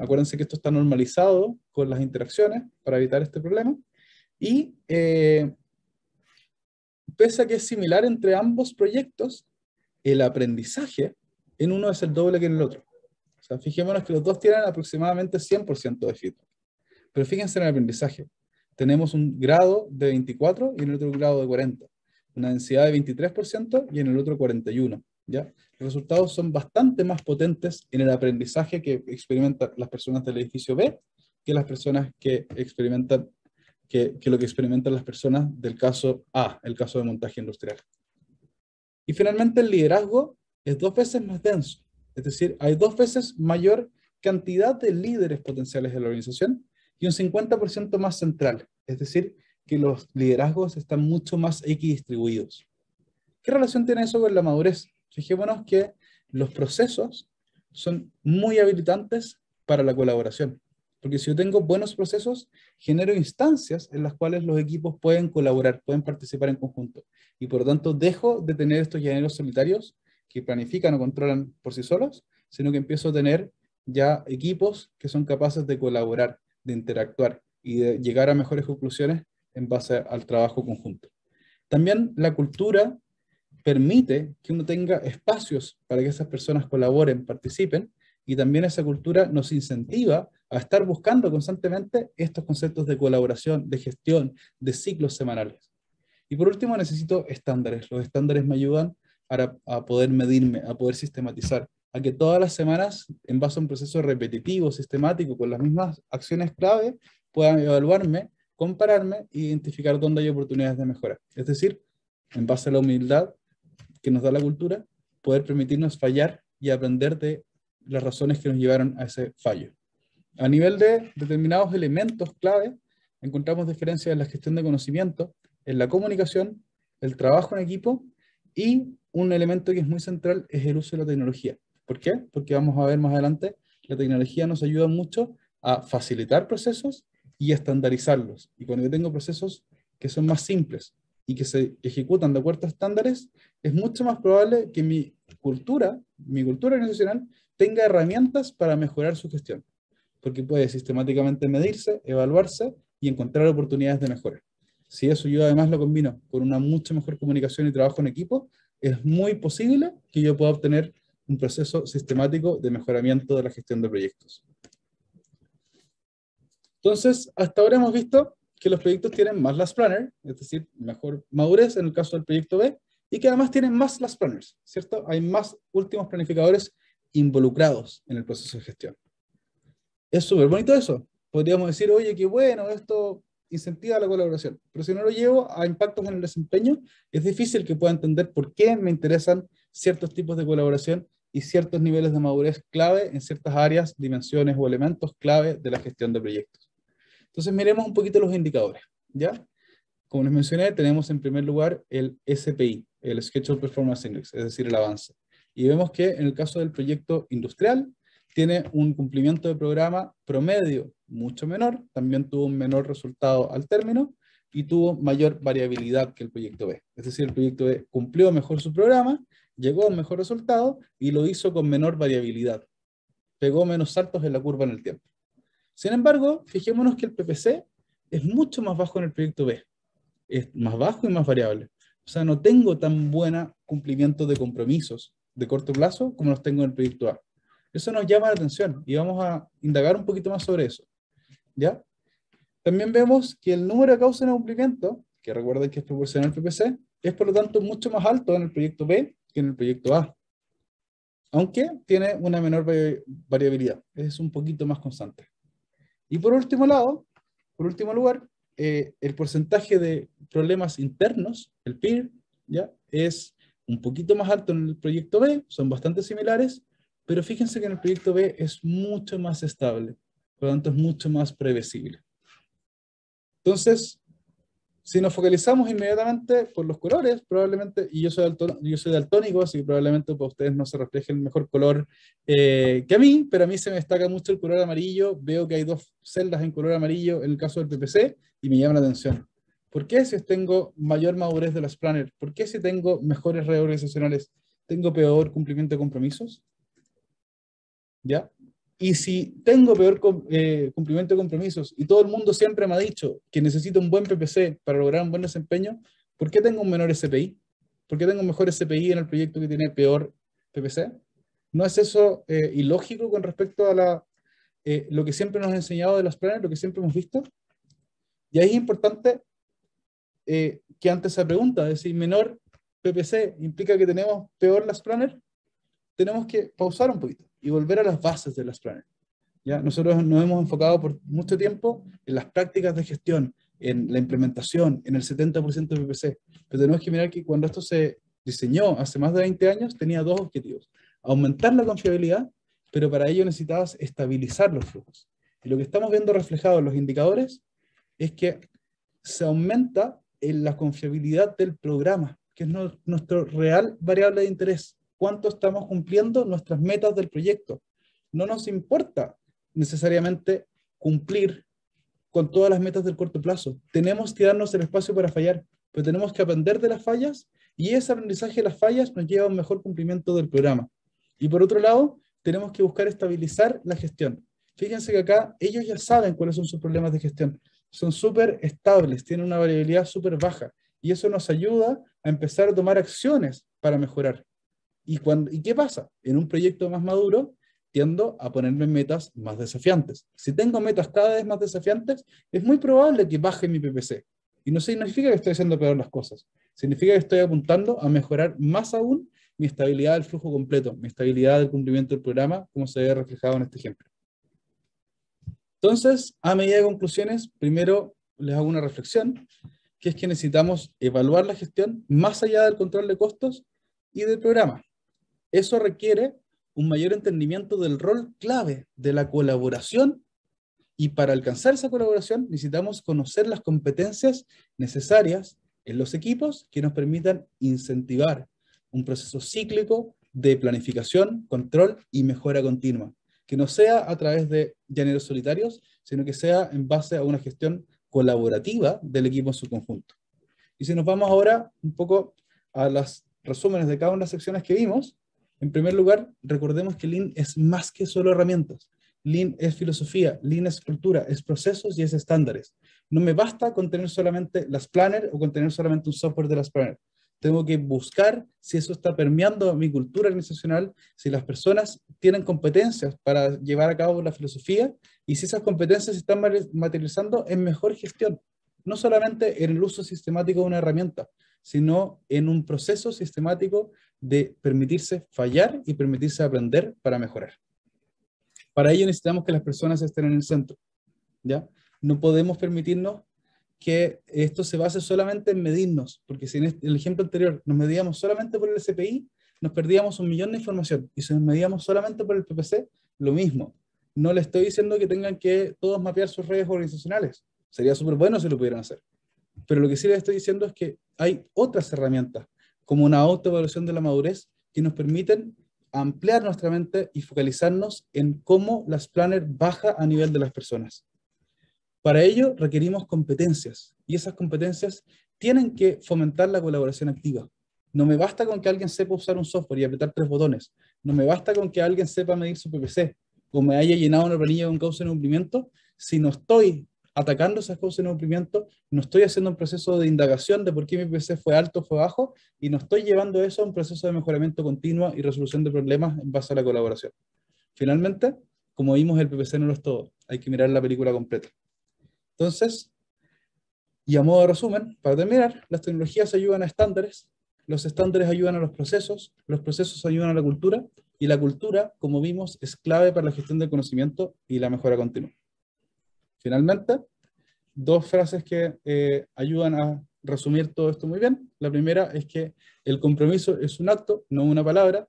Acuérdense que esto está normalizado con las interacciones para evitar este problema. Y eh, pese a que es similar entre ambos proyectos, el aprendizaje en uno es el doble que en el otro. O sea, fijémonos que los dos tienen aproximadamente 100% de feedback. Pero fíjense en el aprendizaje. Tenemos un grado de 24 y en el otro grado de 40. Una densidad de 23% y en el otro 41. ¿ya? Los resultados son bastante más potentes en el aprendizaje que experimentan las personas del edificio B que las personas que experimentan que, que, lo que experimentan las personas del caso A, el caso de montaje industrial. Y finalmente el liderazgo es dos veces más denso, es decir, hay dos veces mayor cantidad de líderes potenciales de la organización y un 50% más central, es decir, que los liderazgos están mucho más equidistribuidos. ¿Qué relación tiene eso con la madurez? Fijémonos que los procesos son muy habilitantes para la colaboración. Porque si yo tengo buenos procesos, genero instancias en las cuales los equipos pueden colaborar, pueden participar en conjunto. Y por lo tanto, dejo de tener estos ingenieros solitarios que planifican o controlan por sí solos, sino que empiezo a tener ya equipos que son capaces de colaborar, de interactuar y de llegar a mejores conclusiones en base al trabajo conjunto. También la cultura permite que uno tenga espacios para que esas personas colaboren, participen, y también esa cultura nos incentiva a estar buscando constantemente estos conceptos de colaboración, de gestión, de ciclos semanales. Y por último, necesito estándares. Los estándares me ayudan a, a poder medirme, a poder sistematizar, a que todas las semanas, en base a un proceso repetitivo, sistemático, con las mismas acciones clave, puedan evaluarme, compararme e identificar dónde hay oportunidades de mejora. Es decir, en base a la humildad que nos da la cultura, poder permitirnos fallar y aprender de las razones que nos llevaron a ese fallo. A nivel de determinados elementos clave, encontramos diferencias en la gestión de conocimiento, en la comunicación, el trabajo en equipo y un elemento que es muy central es el uso de la tecnología. ¿Por qué? Porque vamos a ver más adelante, la tecnología nos ayuda mucho a facilitar procesos y estandarizarlos. Y cuando yo tengo procesos que son más simples y que se ejecutan de acuerdo a estándares, es mucho más probable que mi cultura, mi cultura organizacional, tenga herramientas para mejorar su gestión, porque puede sistemáticamente medirse, evaluarse y encontrar oportunidades de mejora. Si eso yo además lo combino con una mucha mejor comunicación y trabajo en equipo, es muy posible que yo pueda obtener un proceso sistemático de mejoramiento de la gestión de proyectos. Entonces, hasta ahora hemos visto que los proyectos tienen más Last Planner, es decir, mejor madurez en el caso del proyecto B, y que además tienen más Last Planners, ¿cierto? Hay más últimos planificadores involucrados en el proceso de gestión. Es súper bonito eso. Podríamos decir, oye, qué bueno, esto incentiva la colaboración, pero si no lo llevo a impactos en el desempeño, es difícil que pueda entender por qué me interesan ciertos tipos de colaboración y ciertos niveles de madurez clave en ciertas áreas, dimensiones o elementos clave de la gestión de proyectos. Entonces miremos un poquito los indicadores, ¿ya? Como les mencioné, tenemos en primer lugar el SPI, el Schedule Performance Index, es decir, el avance. Y vemos que en el caso del proyecto industrial, tiene un cumplimiento de programa promedio mucho menor, también tuvo un menor resultado al término y tuvo mayor variabilidad que el proyecto B. Es decir, el proyecto B cumplió mejor su programa, llegó a un mejor resultado y lo hizo con menor variabilidad. Pegó menos saltos en la curva en el tiempo. Sin embargo, fijémonos que el PPC es mucho más bajo en el proyecto B. Es más bajo y más variable. O sea, no tengo tan buen cumplimiento de compromisos de corto plazo como los tengo en el proyecto A. Eso nos llama la atención y vamos a indagar un poquito más sobre eso. ¿Ya? También vemos que el número de causas de cumplimiento, que recuerden que es proporcional al PPC, es por lo tanto mucho más alto en el proyecto B que en el proyecto A. Aunque tiene una menor variabilidad, es un poquito más constante. Y por último lado, por último lugar, eh, el porcentaje de problemas internos, el PIR, ¿ya? es un poquito más alto en el proyecto B, son bastante similares, pero fíjense que en el proyecto B es mucho más estable, por lo tanto es mucho más previsible. Entonces, si nos focalizamos inmediatamente por los colores, probablemente, y yo soy, yo soy daltónico, así que probablemente para ustedes no se refleje el mejor color eh, que a mí, pero a mí se me destaca mucho el color amarillo, veo que hay dos celdas en color amarillo en el caso del PPC y me llama la atención. ¿Por qué si tengo mayor madurez de las planners? ¿Por qué si tengo mejores reorganizacionales tengo peor cumplimiento de compromisos? ¿ya? Y si tengo peor eh, cumplimiento de compromisos y todo el mundo siempre me ha dicho que necesito un buen PPC para lograr un buen desempeño, ¿por qué tengo un menor SPI? ¿Por qué tengo un mejor SPI en el proyecto que tiene peor PPC? ¿No es eso eh, ilógico con respecto a la, eh, lo que siempre nos ha enseñado de los planes, lo que siempre hemos visto? Y ahí es importante que antes esa pregunta, es decir, menor PPC implica que tenemos peor las planners, tenemos que pausar un poquito y volver a las bases de las Planner. ¿ya? Nosotros nos hemos enfocado por mucho tiempo en las prácticas de gestión, en la implementación, en el 70% de PPC, pero tenemos que mirar que cuando esto se diseñó hace más de 20 años, tenía dos objetivos. Aumentar la confiabilidad, pero para ello necesitabas estabilizar los flujos. Y lo que estamos viendo reflejado en los indicadores es que se aumenta en la confiabilidad del programa, que es nuestro real variable de interés cuánto estamos cumpliendo nuestras metas del proyecto. No nos importa necesariamente cumplir con todas las metas del corto plazo. Tenemos que darnos el espacio para fallar, pero tenemos que aprender de las fallas y ese aprendizaje de las fallas nos lleva a un mejor cumplimiento del programa. Y por otro lado, tenemos que buscar estabilizar la gestión. Fíjense que acá ellos ya saben cuáles son sus problemas de gestión. Son súper estables, tienen una variabilidad súper baja y eso nos ayuda a empezar a tomar acciones para mejorar. ¿Y, cuando, ¿Y qué pasa? En un proyecto más maduro, tiendo a ponerme metas más desafiantes. Si tengo metas cada vez más desafiantes, es muy probable que baje mi PPC. Y no significa que estoy haciendo peor las cosas. Significa que estoy apuntando a mejorar más aún mi estabilidad del flujo completo, mi estabilidad del cumplimiento del programa, como se ve reflejado en este ejemplo. Entonces, a medida de conclusiones, primero les hago una reflexión, que es que necesitamos evaluar la gestión más allá del control de costos y del programa. Eso requiere un mayor entendimiento del rol clave de la colaboración y para alcanzar esa colaboración necesitamos conocer las competencias necesarias en los equipos que nos permitan incentivar un proceso cíclico de planificación, control y mejora continua, que no sea a través de llaneros solitarios, sino que sea en base a una gestión colaborativa del equipo en su conjunto. Y si nos vamos ahora un poco a los resúmenes de cada una de las secciones que vimos, en primer lugar, recordemos que Lean es más que solo herramientas. Lean es filosofía, Lean es cultura, es procesos y es estándares. No me basta con tener solamente las planner o con tener solamente un software de las planner. Tengo que buscar si eso está permeando mi cultura organizacional, si las personas tienen competencias para llevar a cabo la filosofía y si esas competencias se están materializando en mejor gestión. No solamente en el uso sistemático de una herramienta, sino en un proceso sistemático de permitirse fallar y permitirse aprender para mejorar. Para ello necesitamos que las personas estén en el centro. ¿ya? No podemos permitirnos que esto se base solamente en medirnos, porque si en este, el ejemplo anterior nos medíamos solamente por el SPI, nos perdíamos un millón de información, y si nos medíamos solamente por el PPC, lo mismo. No le estoy diciendo que tengan que todos mapear sus redes organizacionales, sería súper bueno si lo pudieran hacer, pero lo que sí les estoy diciendo es que hay otras herramientas, como una autoevaluación de la madurez, que nos permiten ampliar nuestra mente y focalizarnos en cómo las planners baja a nivel de las personas. Para ello requerimos competencias y esas competencias tienen que fomentar la colaboración activa. No me basta con que alguien sepa usar un software y apretar tres botones. No me basta con que alguien sepa medir su PPC o me haya llenado una planilla con causa de cumplimiento si no estoy atacando esas causas de cumplimiento, no estoy haciendo un proceso de indagación de por qué mi PPC fue alto o fue bajo, y no estoy llevando eso a un proceso de mejoramiento continuo y resolución de problemas en base a la colaboración. Finalmente, como vimos, el PPC no lo es todo, hay que mirar la película completa. Entonces, y a modo de resumen, para terminar, las tecnologías ayudan a estándares, los estándares ayudan a los procesos, los procesos ayudan a la cultura, y la cultura, como vimos, es clave para la gestión del conocimiento y la mejora continua. Finalmente, dos frases que eh, ayudan a resumir todo esto muy bien. La primera es que el compromiso es un acto, no una palabra,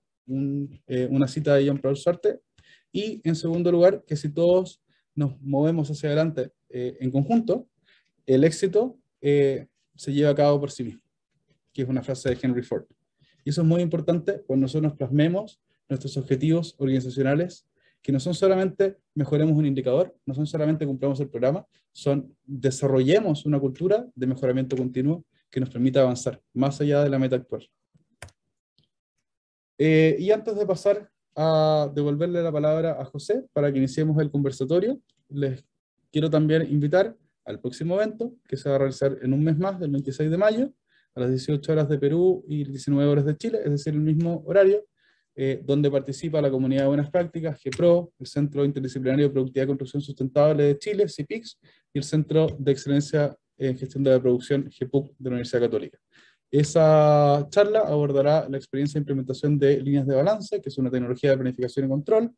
eh, una cita de Jean-Paul Sartre. Y en segundo lugar, que si todos nos movemos hacia adelante eh, en conjunto, el éxito se lleva a cabo por sí mismo, que es una frase de Henry Ford. Y eso es muy importante cuando nosotros nos plasmemos nuestros objetivos organizacionales que no son solamente mejoremos un indicador, no son solamente cumplamos el programa, son desarrollemos una cultura de mejoramiento continuo que nos permita avanzar más allá de la meta actual. Eh, y antes de pasar a devolverle la palabra a José para que iniciemos el conversatorio, les quiero también invitar al próximo evento que se va a realizar en un mes más, del 26 de mayo, a las 18 horas de Perú y 19 horas de Chile, es decir, el mismo horario, eh, donde participa la Comunidad de Buenas Prácticas, GEPRO, el Centro Interdisciplinario de Productividad y Construcción Sustentable de Chile, CIPIX, y el Centro de Excelencia en Gestión de la Producción, GEPUC, de la Universidad Católica. Esa charla abordará la experiencia de implementación de líneas de balance, que es una tecnología de planificación y control,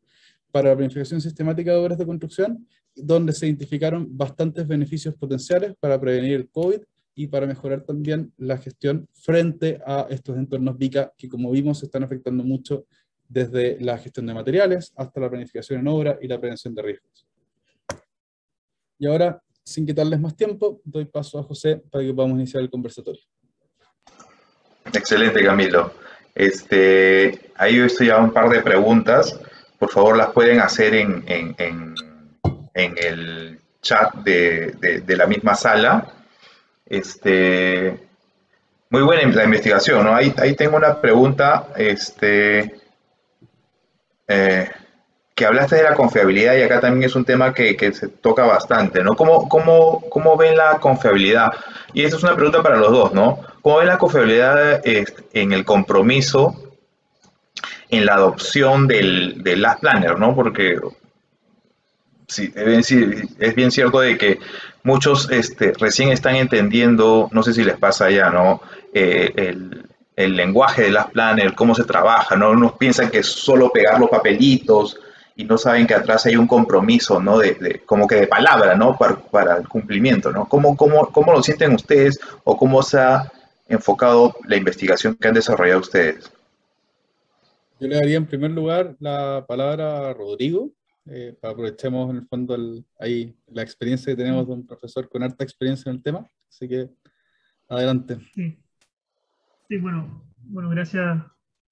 para la planificación sistemática de obras de construcción, donde se identificaron bastantes beneficios potenciales para prevenir el COVID y para mejorar también la gestión frente a estos entornos VICA que como vimos están afectando mucho desde la gestión de materiales hasta la planificación en obra y la prevención de riesgos. Y ahora, sin quitarles más tiempo, doy paso a José para que podamos iniciar el conversatorio. Excelente, Camilo. Este, ahí estoy a un par de preguntas. Por favor, las pueden hacer en, en, en, el chat de, de la misma sala este, muy buena la investigación, ¿no? Ahí, tengo una pregunta, este, eh, que hablaste de la confiabilidad y acá también es un tema que, se toca bastante, ¿no? ¿Cómo, cómo, cómo ven la confiabilidad? Y esta es una pregunta para los dos, ¿no? ¿Cómo ven la confiabilidad en el compromiso, en la adopción del, del Last Planner, ¿no? Porque sí, es bien cierto de que muchos este, recién están entendiendo, no sé si les pasa ya, ¿no? Eh, el lenguaje de las planes, cómo se trabaja, ¿no? Unos piensan que es solo pegar los papelitos y no saben que atrás hay un compromiso, ¿no? De, como que de palabra, ¿no? Para, para, el cumplimiento, ¿no? ¿Cómo, cómo, ¿Cómo lo sienten ustedes o cómo se ha enfocado la investigación que han desarrollado ustedes? Yo le daría en primer lugar la palabra a Rodrigo, eh, aprovechemos en el fondo ahí la experiencia que tenemos de un profesor con harta experiencia en el tema. Así que adelante. Sí, sí bueno, bueno, gracias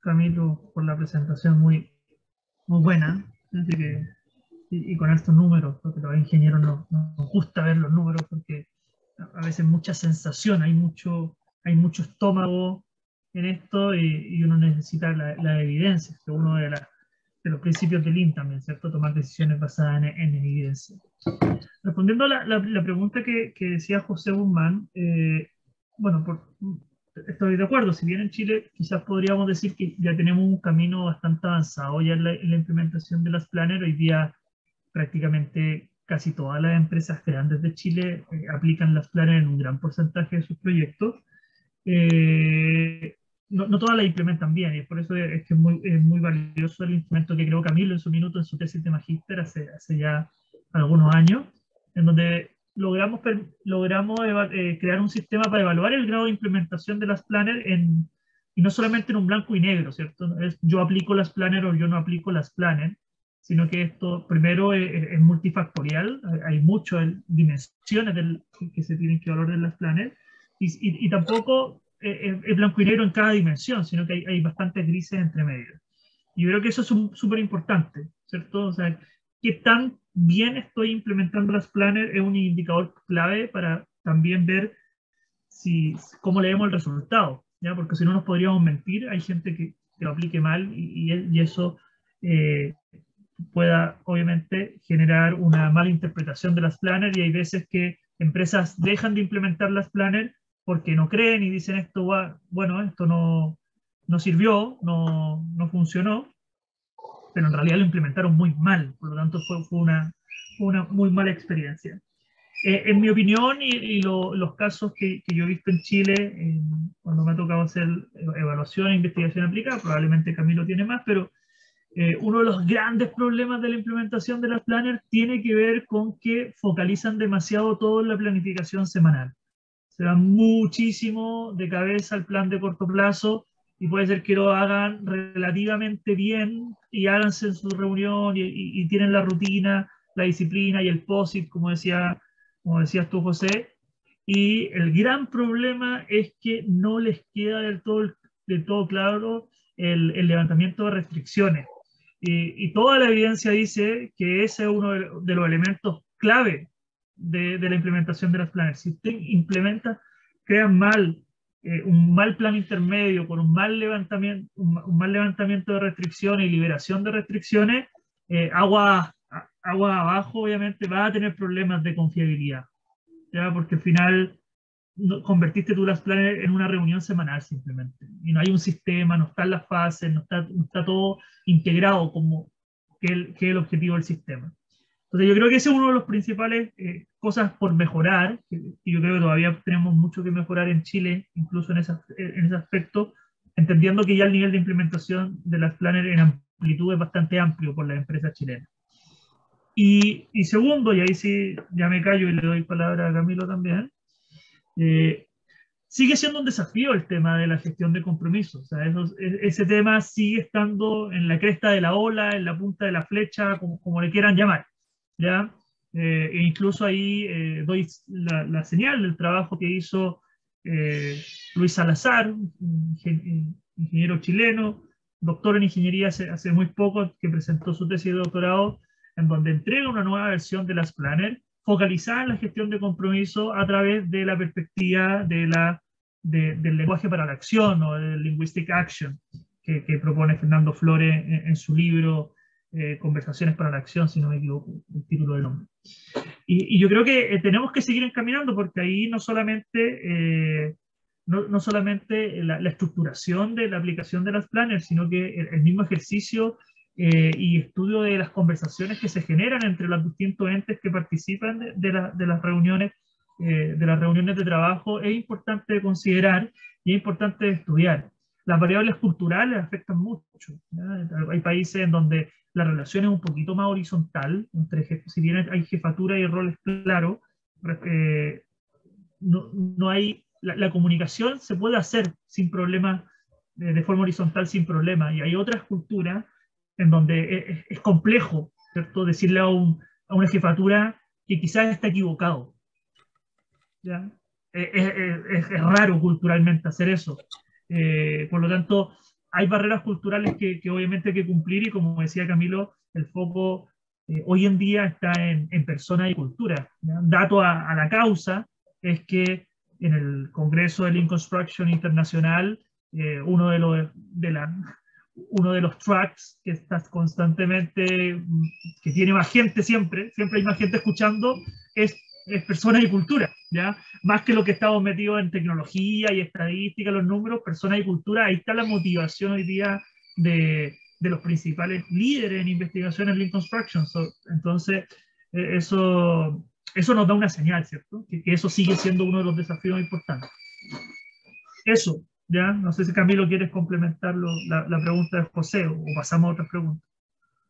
Camilo por la presentación muy, muy buena. Que, y, con estos números, porque los ingenieros nos, nos, gusta ver los números porque a veces mucha sensación, hay mucho, hay mucho estómago en esto y, uno necesita la, la evidencia, que uno de, la, de, los principios del IN también, ¿cierto? Tomar decisiones basadas en, en evidencia. Respondiendo a la, la, pregunta que, que, decía José Guzmán, eh, bueno, por, estoy de acuerdo, si bien en Chile quizás podríamos decir que ya tenemos un camino bastante avanzado ya en la, en la implementación de las planners, hoy día prácticamente casi todas las empresas grandes de Chile eh, aplican las planners en un gran porcentaje de sus proyectos. Eh, no, no, todas la implementan bien, y por eso es que es muy, es muy valioso el instrumento que creó Camilo en su minuto en su tesis de magíster hace, hace ya algunos años, en donde logramos, logramos eh, crear un sistema para evaluar el grado de implementación de las planners en, y no solamente en un blanco y negro, ¿cierto? Es, yo aplico las planners o yo no aplico las planners, sino que esto primero es, multifactorial, hay, muchas dimensiones del, que se tienen que evaluar en las planners, y, y, y tampoco es, blanco y negro en cada dimensión, sino que hay, hay bastantes grises entre medio. Yo creo que eso es súper importante, ¿cierto? O sea, qué tan bien estoy implementando las planners es un indicador clave para también ver si, cómo leemos el resultado, ¿ya? Porque si no nos podríamos mentir, hay gente que, que lo aplique mal y, y, eso eh, pueda, obviamente, generar una mala interpretación de las planners y hay veces que empresas dejan de implementar las planners porque no creen y dicen esto va, bueno, esto no, no sirvió, no, no, funcionó, pero en realidad lo implementaron muy mal, por lo tanto fue, fue una, una muy mala experiencia. Eh, en mi opinión y, los casos que, que, yo he visto en Chile, cuando me ha tocado hacer evaluación e investigación aplicada, probablemente Camilo tiene más, pero eh, uno de los grandes problemas de la implementación de las planners tiene que ver con que focalizan demasiado todo en la planificación semanal se dan muchísimo de cabeza al plan de corto plazo y puede ser que lo hagan relativamente bien y háganse en su reunión y, tienen la rutina, la disciplina y el POSIT, como, decía, como decías tú, José. Y el gran problema es que no les queda del todo, del todo claro el, el levantamiento de restricciones. Y, toda la evidencia dice que ese es uno de los elementos clave de, la implementación de las planes. Si usted implementa, crea mal, eh, un mal plan intermedio con un mal levantamiento, un, mal levantamiento de restricciones y liberación de restricciones, eh, agua, agua abajo obviamente va a tener problemas de confiabilidad, ¿ya? porque al final convertiste tú las planes en una reunión semanal simplemente. Y no hay un sistema, no están las fases, no está, no está todo integrado como que, que es el objetivo del sistema. Entonces yo creo que ese es uno de los principales eh, cosas por mejorar, y yo creo que todavía tenemos mucho que mejorar en Chile, incluso en, en ese aspecto, entendiendo que ya el nivel de implementación de las planners en amplitud es bastante amplio por las empresas chilenas. Y, y, segundo, y ahí sí ya me callo y le doy palabra a Camilo también, eh, sigue siendo un desafío el tema de la gestión de compromisos. O sea, e, ese tema sigue estando en la cresta de la ola, en la punta de la flecha, como, como le quieran llamar. ¿Ya? Eh, e incluso ahí eh, doy la, señal del trabajo que hizo eh, Luis Salazar, ingeniero chileno, doctor en ingeniería hace, hace, muy poco, que presentó su tesis de doctorado, en donde entrega una nueva versión de las Planner, focalizada en la gestión de compromiso a través de la perspectiva de la, del lenguaje para la acción o del linguistic action que, que propone Fernando Flores en, en su libro eh, conversaciones para la Acción, si no me equivoco, el título del nombre. Y, yo creo que eh, tenemos que seguir encaminando porque ahí no solamente, eh, no, no, solamente la, estructuración de la aplicación de las planners, sino que el, mismo ejercicio y estudio de las conversaciones que se generan entre los distintos entes que participan de, de, de las reuniones de las reuniones de trabajo es importante considerar y es importante estudiar. las variables culturales afectan mucho. Hay países en donde la relación es un poquito más horizontal, entre, si bien hay jefatura y roles claros, eh, no, no, hay, la, comunicación se puede hacer sin problema, de forma horizontal sin problema, y hay otras culturas en donde es, complejo, ¿cierto? Decirle a, un, a, una jefatura que quizás está equivocado. ¿ya? Es, es, raro culturalmente hacer eso. Eh, por lo tanto, hay barreras culturales que, obviamente hay que cumplir y como decía Camilo, el foco eh, hoy en día está en, en persona y cultura. Dato a, la causa es que en el Congreso de Lean Construction Internacional, eh, uno, de los, de tracks que estás constantemente, que tiene más gente siempre, siempre hay más gente escuchando, es, es persona y cultura, ¿ya? Más que lo que estamos metidos en tecnología y estadística, los números, persona y cultura, ahí está la motivación hoy día de, de los principales líderes en investigación en Lean Construction. entonces, eh, eso, eso nos da una señal, ¿cierto? Que, eso sigue siendo uno de los desafíos importantes. Eso, ¿ya? No sé si Camilo quieres complementar la, la, pregunta de José o pasamos a otras preguntas.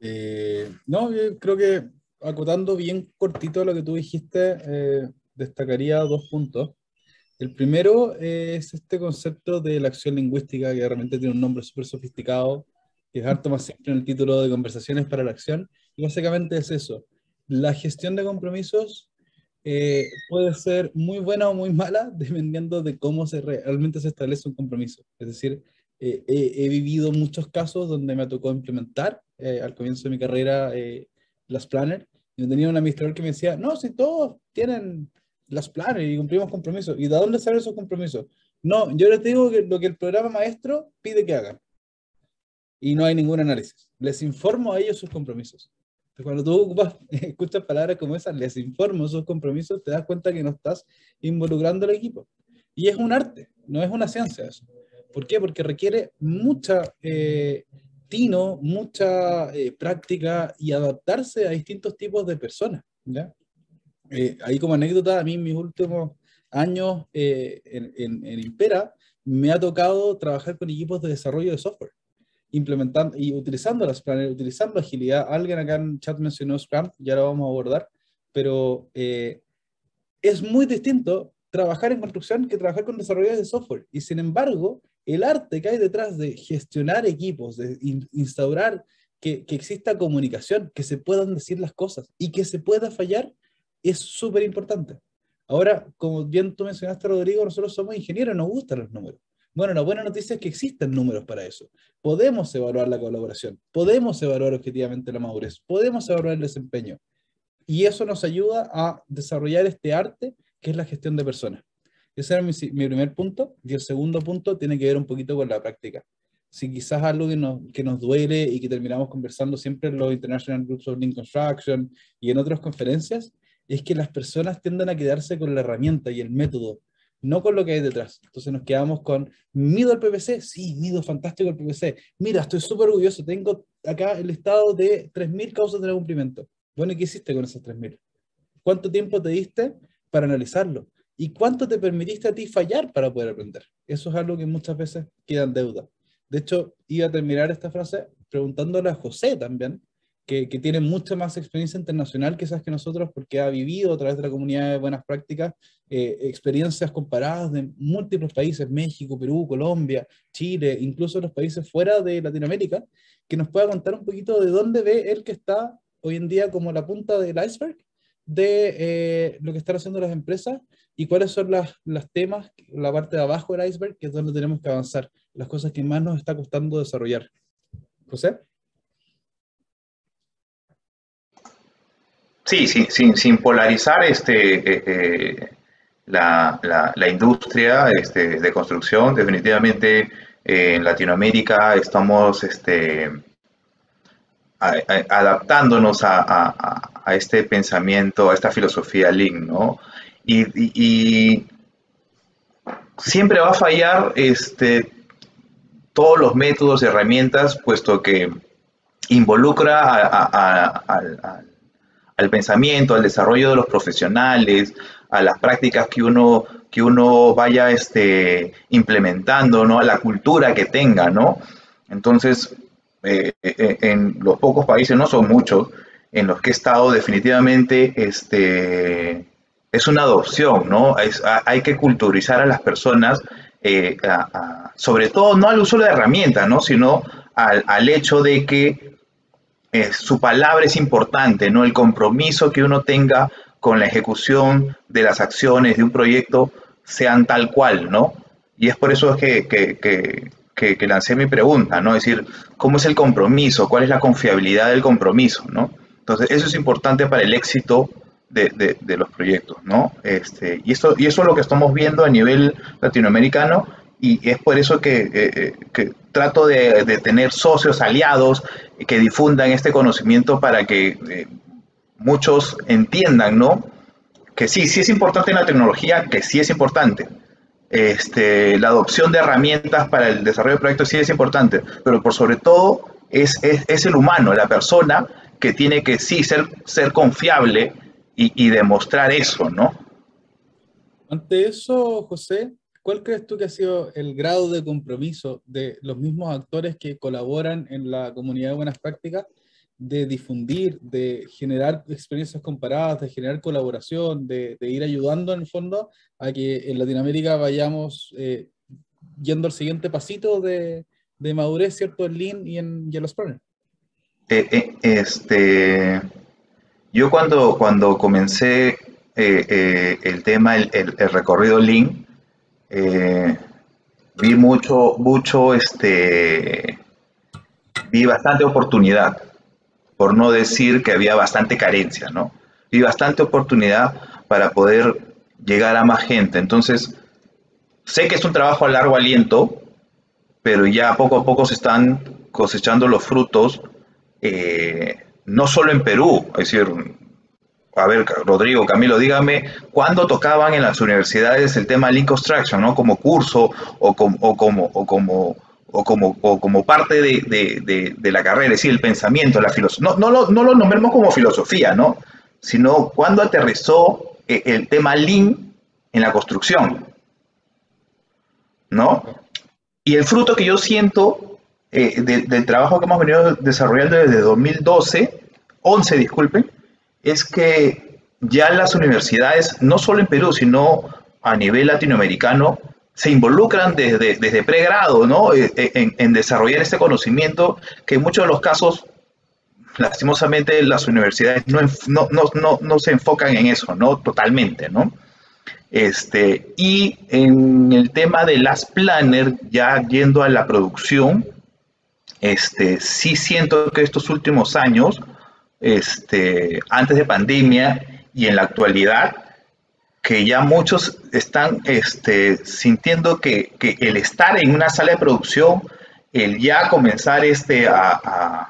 Eh, no, creo que acotando bien cortito lo que tú dijiste, eh, destacaría dos puntos. El primero es este concepto de la acción lingüística, que realmente tiene un nombre súper sofisticado, que es harto más simple en el título de Conversaciones para la Acción, y básicamente es eso. La gestión de compromisos eh, puede ser muy buena o muy mala dependiendo de cómo se realmente se establece un compromiso. Es decir, eh, he, vivido muchos casos donde me tocó implementar eh, al comienzo de mi carrera las planners, y tenía un administrador que me decía, no, si todos tienen las planners y cumplimos compromisos, ¿y de dónde salen esos compromisos? No, yo les digo que lo que el programa maestro pide que hagan y no hay ningún análisis. Les informo a ellos sus compromisos. Cuando tú escuchas palabras como esas, les informo sus compromisos, te das cuenta que no estás involucrando al equipo. Y es un arte, no es una ciencia eso. ¿Por qué? Porque requiere mucha eh, tino, mucha eh, práctica y adaptarse a distintos tipos de personas. ¿ya? Eh, ahí como anécdota, a mí en mis últimos años en, en, en Impera me ha tocado trabajar con equipos de desarrollo de software implementando y utilizando las planes, utilizando agilidad. Alguien acá en chat mencionó Scrum, ya lo vamos a abordar, pero eh, es muy distinto trabajar en construcción que trabajar con desarrolladores de software. Y sin embargo, el arte que hay detrás de gestionar equipos, de instaurar que, exista comunicación, que se puedan decir las cosas y que se pueda fallar, es súper importante. Ahora, como bien tú mencionaste, Rodrigo, nosotros somos ingenieros, nos gustan los números. Bueno, la buena noticia es que existen números para eso. Podemos evaluar la colaboración, podemos evaluar objetivamente la madurez, podemos evaluar el desempeño. Y eso nos ayuda a desarrollar este arte que es la gestión de personas. Ese era mi, primer punto. Y el segundo punto tiene que ver un poquito con la práctica. Si quizás algo que nos, que nos duele y que terminamos conversando siempre en los International Groups of Lean Construction y en otras conferencias, es que las personas tienden a quedarse con la herramienta y el método no con lo que hay detrás. Entonces nos quedamos con, ¿mido el PPC? Sí, mido fantástico el PPC. Mira, estoy súper orgulloso, tengo acá el listado de 3.000 causas de cumplimiento. Bueno, ¿y qué hiciste con esas 3.000? ¿Cuánto tiempo te diste para analizarlo? ¿Y cuánto te permitiste a ti fallar para poder aprender? Eso es algo que muchas veces queda en deuda. De hecho, iba a terminar esta frase preguntándole a José también, que, tiene mucha más experiencia internacional quizás que nosotros porque ha vivido a través de la comunidad de buenas prácticas eh, experiencias comparadas de múltiples países, México, Perú, Colombia, Chile, incluso los países fuera de Latinoamérica, que nos pueda contar un poquito de dónde ve él que está hoy en día como la punta del iceberg de eh, lo que están haciendo las empresas y cuáles son las, las temas, la parte de abajo del iceberg, que es donde tenemos que avanzar, las cosas que más nos está costando desarrollar. José. Sí, sin, sin polarizar este, eh, eh, la, la, industria este, de construcción, definitivamente eh, en Latinoamérica estamos este, adaptándonos a, a, este pensamiento, a esta filosofía Lean, ¿no? Y, siempre va a fallar este, todos los métodos y herramientas, puesto que involucra a, al pensamiento, al desarrollo de los profesionales, a las prácticas que uno que uno vaya este, implementando, ¿no? La cultura que tenga, ¿no? Entonces, eh, eh, en los pocos países, no son muchos, en los que he estado definitivamente este, es una adopción, ¿no? hay que culturizar a las personas, eh, sobre todo no al uso de herramientas, ¿no? Sino al, hecho de que su palabra es importante, ¿no? El compromiso que uno tenga con la ejecución de las acciones de un proyecto sean tal cual, ¿no? Y es por eso que, que, lancé mi pregunta, ¿no? Es decir, ¿cómo es el compromiso? ¿Cuál es la confiabilidad del compromiso, ¿no? Entonces, eso es importante para el éxito de, de, los proyectos, ¿no? Este, y, y eso es lo que estamos viendo a nivel latinoamericano y es por eso que, eh, que trato de, de, tener socios, aliados, que difundan este conocimiento para que eh, muchos entiendan, ¿no? Que sí, sí es importante la tecnología, que sí es importante, este, la adopción de herramientas para el desarrollo de proyectos sí es importante, pero por sobre todo es, es, el humano, la persona que tiene que sí ser, ser confiable y, y, demostrar eso, ¿no? Ante eso, José, ¿cuál crees tú que ha sido el grado de compromiso de los mismos actores que colaboran en la comunidad de buenas prácticas de difundir, de generar experiencias comparadas, de generar colaboración, de, ir ayudando en el fondo a que en Latinoamérica vayamos eh, yendo al siguiente pasito de, madurez, ¿cierto? En Lean y en, los partners. Eh, eh, este, yo cuando, cuando comencé el tema, el, recorrido Lean, vi mucho, mucho, este, vi bastante oportunidad por no decir que había bastante carencia, ¿no? Y bastante oportunidad para poder llegar a más gente. Entonces, sé que es un trabajo a largo aliento, pero ya poco a poco se están cosechando los frutos, eh, no solo en Perú, es decir, a ver, Rodrigo, Camilo, dígame, ¿cuándo tocaban en las universidades el tema Link Construction, ¿no? Como curso o como, o como, o como o como, como parte de, la carrera, es decir, el pensamiento, la filosofía. No, no, lo, no lo nombremos como filosofía, ¿no? Sino cuando aterrizó eh, el tema Lean en la construcción, ¿no? Y el fruto que yo siento eh, del trabajo que hemos venido desarrollando desde 2012, 11, disculpen, es que ya las universidades, no solo en Perú, sino a nivel latinoamericano, se involucran desde, desde pregrado ¿no? Eh, eh, en, desarrollar este conocimiento que en muchos de los casos, lastimosamente, las universidades no, no, no, no se enfocan en eso, ¿no? Totalmente, ¿no? Este, y en el tema de las planner, ya yendo a la producción, este, sí siento que estos últimos años, este, antes de pandemia y en la actualidad, que ya muchos están este, sintiendo que, el estar en una sala de producción, el ya comenzar este, a,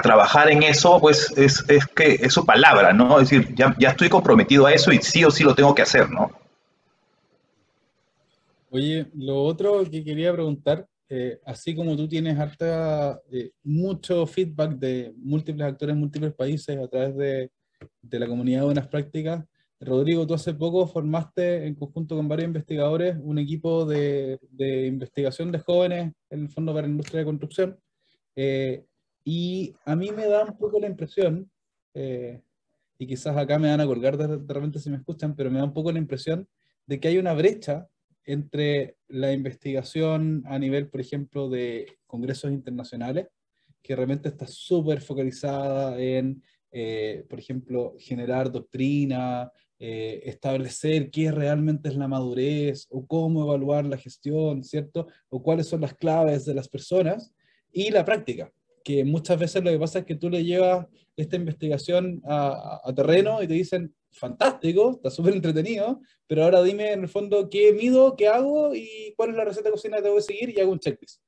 trabajar en eso, pues es, que es su palabra, ¿no? Es decir, ya, ya estoy comprometido a eso y sí o sí lo tengo que hacer, ¿no? Oye, lo otro que quería preguntar, eh, así como tú tienes harta, eh, mucho feedback de múltiples actores en múltiples países a través de, de la comunidad de buenas prácticas. Rodrigo, tú hace poco formaste en conjunto con varios investigadores un equipo de, de investigación de jóvenes en el Fondo para la Industria de Construcción. Eh, y a mí me da un poco la impresión, y quizás acá me van a colgar de repente si me escuchan, pero me da un poco la impresión de que hay una brecha entre la investigación a nivel, por ejemplo, de congresos internacionales, que realmente está súper focalizada en eh, por ejemplo, generar doctrina, eh, establecer qué realmente es la madurez o cómo evaluar la gestión, ¿cierto? O cuáles son las claves de las personas y la práctica, que muchas veces lo que pasa es que tú le llevas esta investigación a, terreno y te dicen, fantástico, está súper entretenido, pero ahora dime en el fondo qué mido, qué hago y cuál es la receta de cocina que que seguir y hago un checklist.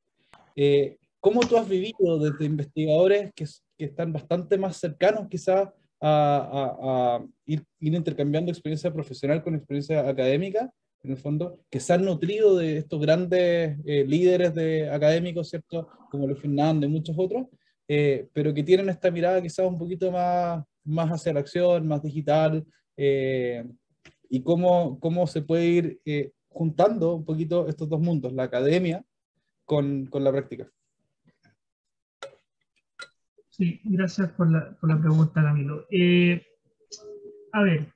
Eh, ¿Cómo tú has vivido desde investigadores que, que están bastante más cercanos quizás a, ir, intercambiando experiencia profesional con experiencia académica, en el fondo, que se han nutrido de estos grandes eh, líderes de académicos, ¿cierto? Como Luis Fernández y muchos otros, eh, pero que tienen esta mirada quizás un poquito más, más hacia la acción, más digital, eh, y cómo, cómo se puede ir eh, juntando un poquito estos dos mundos, la academia con, con la práctica. Sí, gracias por la, por la pregunta, Camilo. Eh, a ver,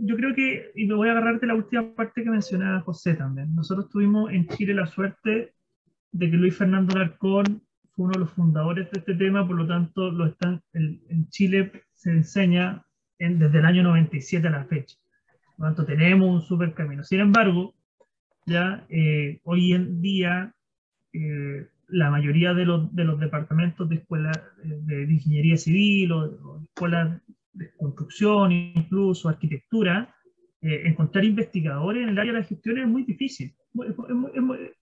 yo creo que, y me voy a agarrar de la última parte que mencionaba José también. Nosotros tuvimos en Chile la suerte de que Luis Fernando Larcón fue uno de los fundadores de este tema, por lo tanto, lo están, en Chile se enseña desde el año 97 a la fecha. Por lo tanto, tenemos un super camino. Sin embargo, ya eh, hoy en día, eh, la mayoría de los, de los departamentos de escuelas de, ingeniería civil o, escuelas de construcción, incluso arquitectura, eh, encontrar investigadores en el área de la gestión es muy difícil.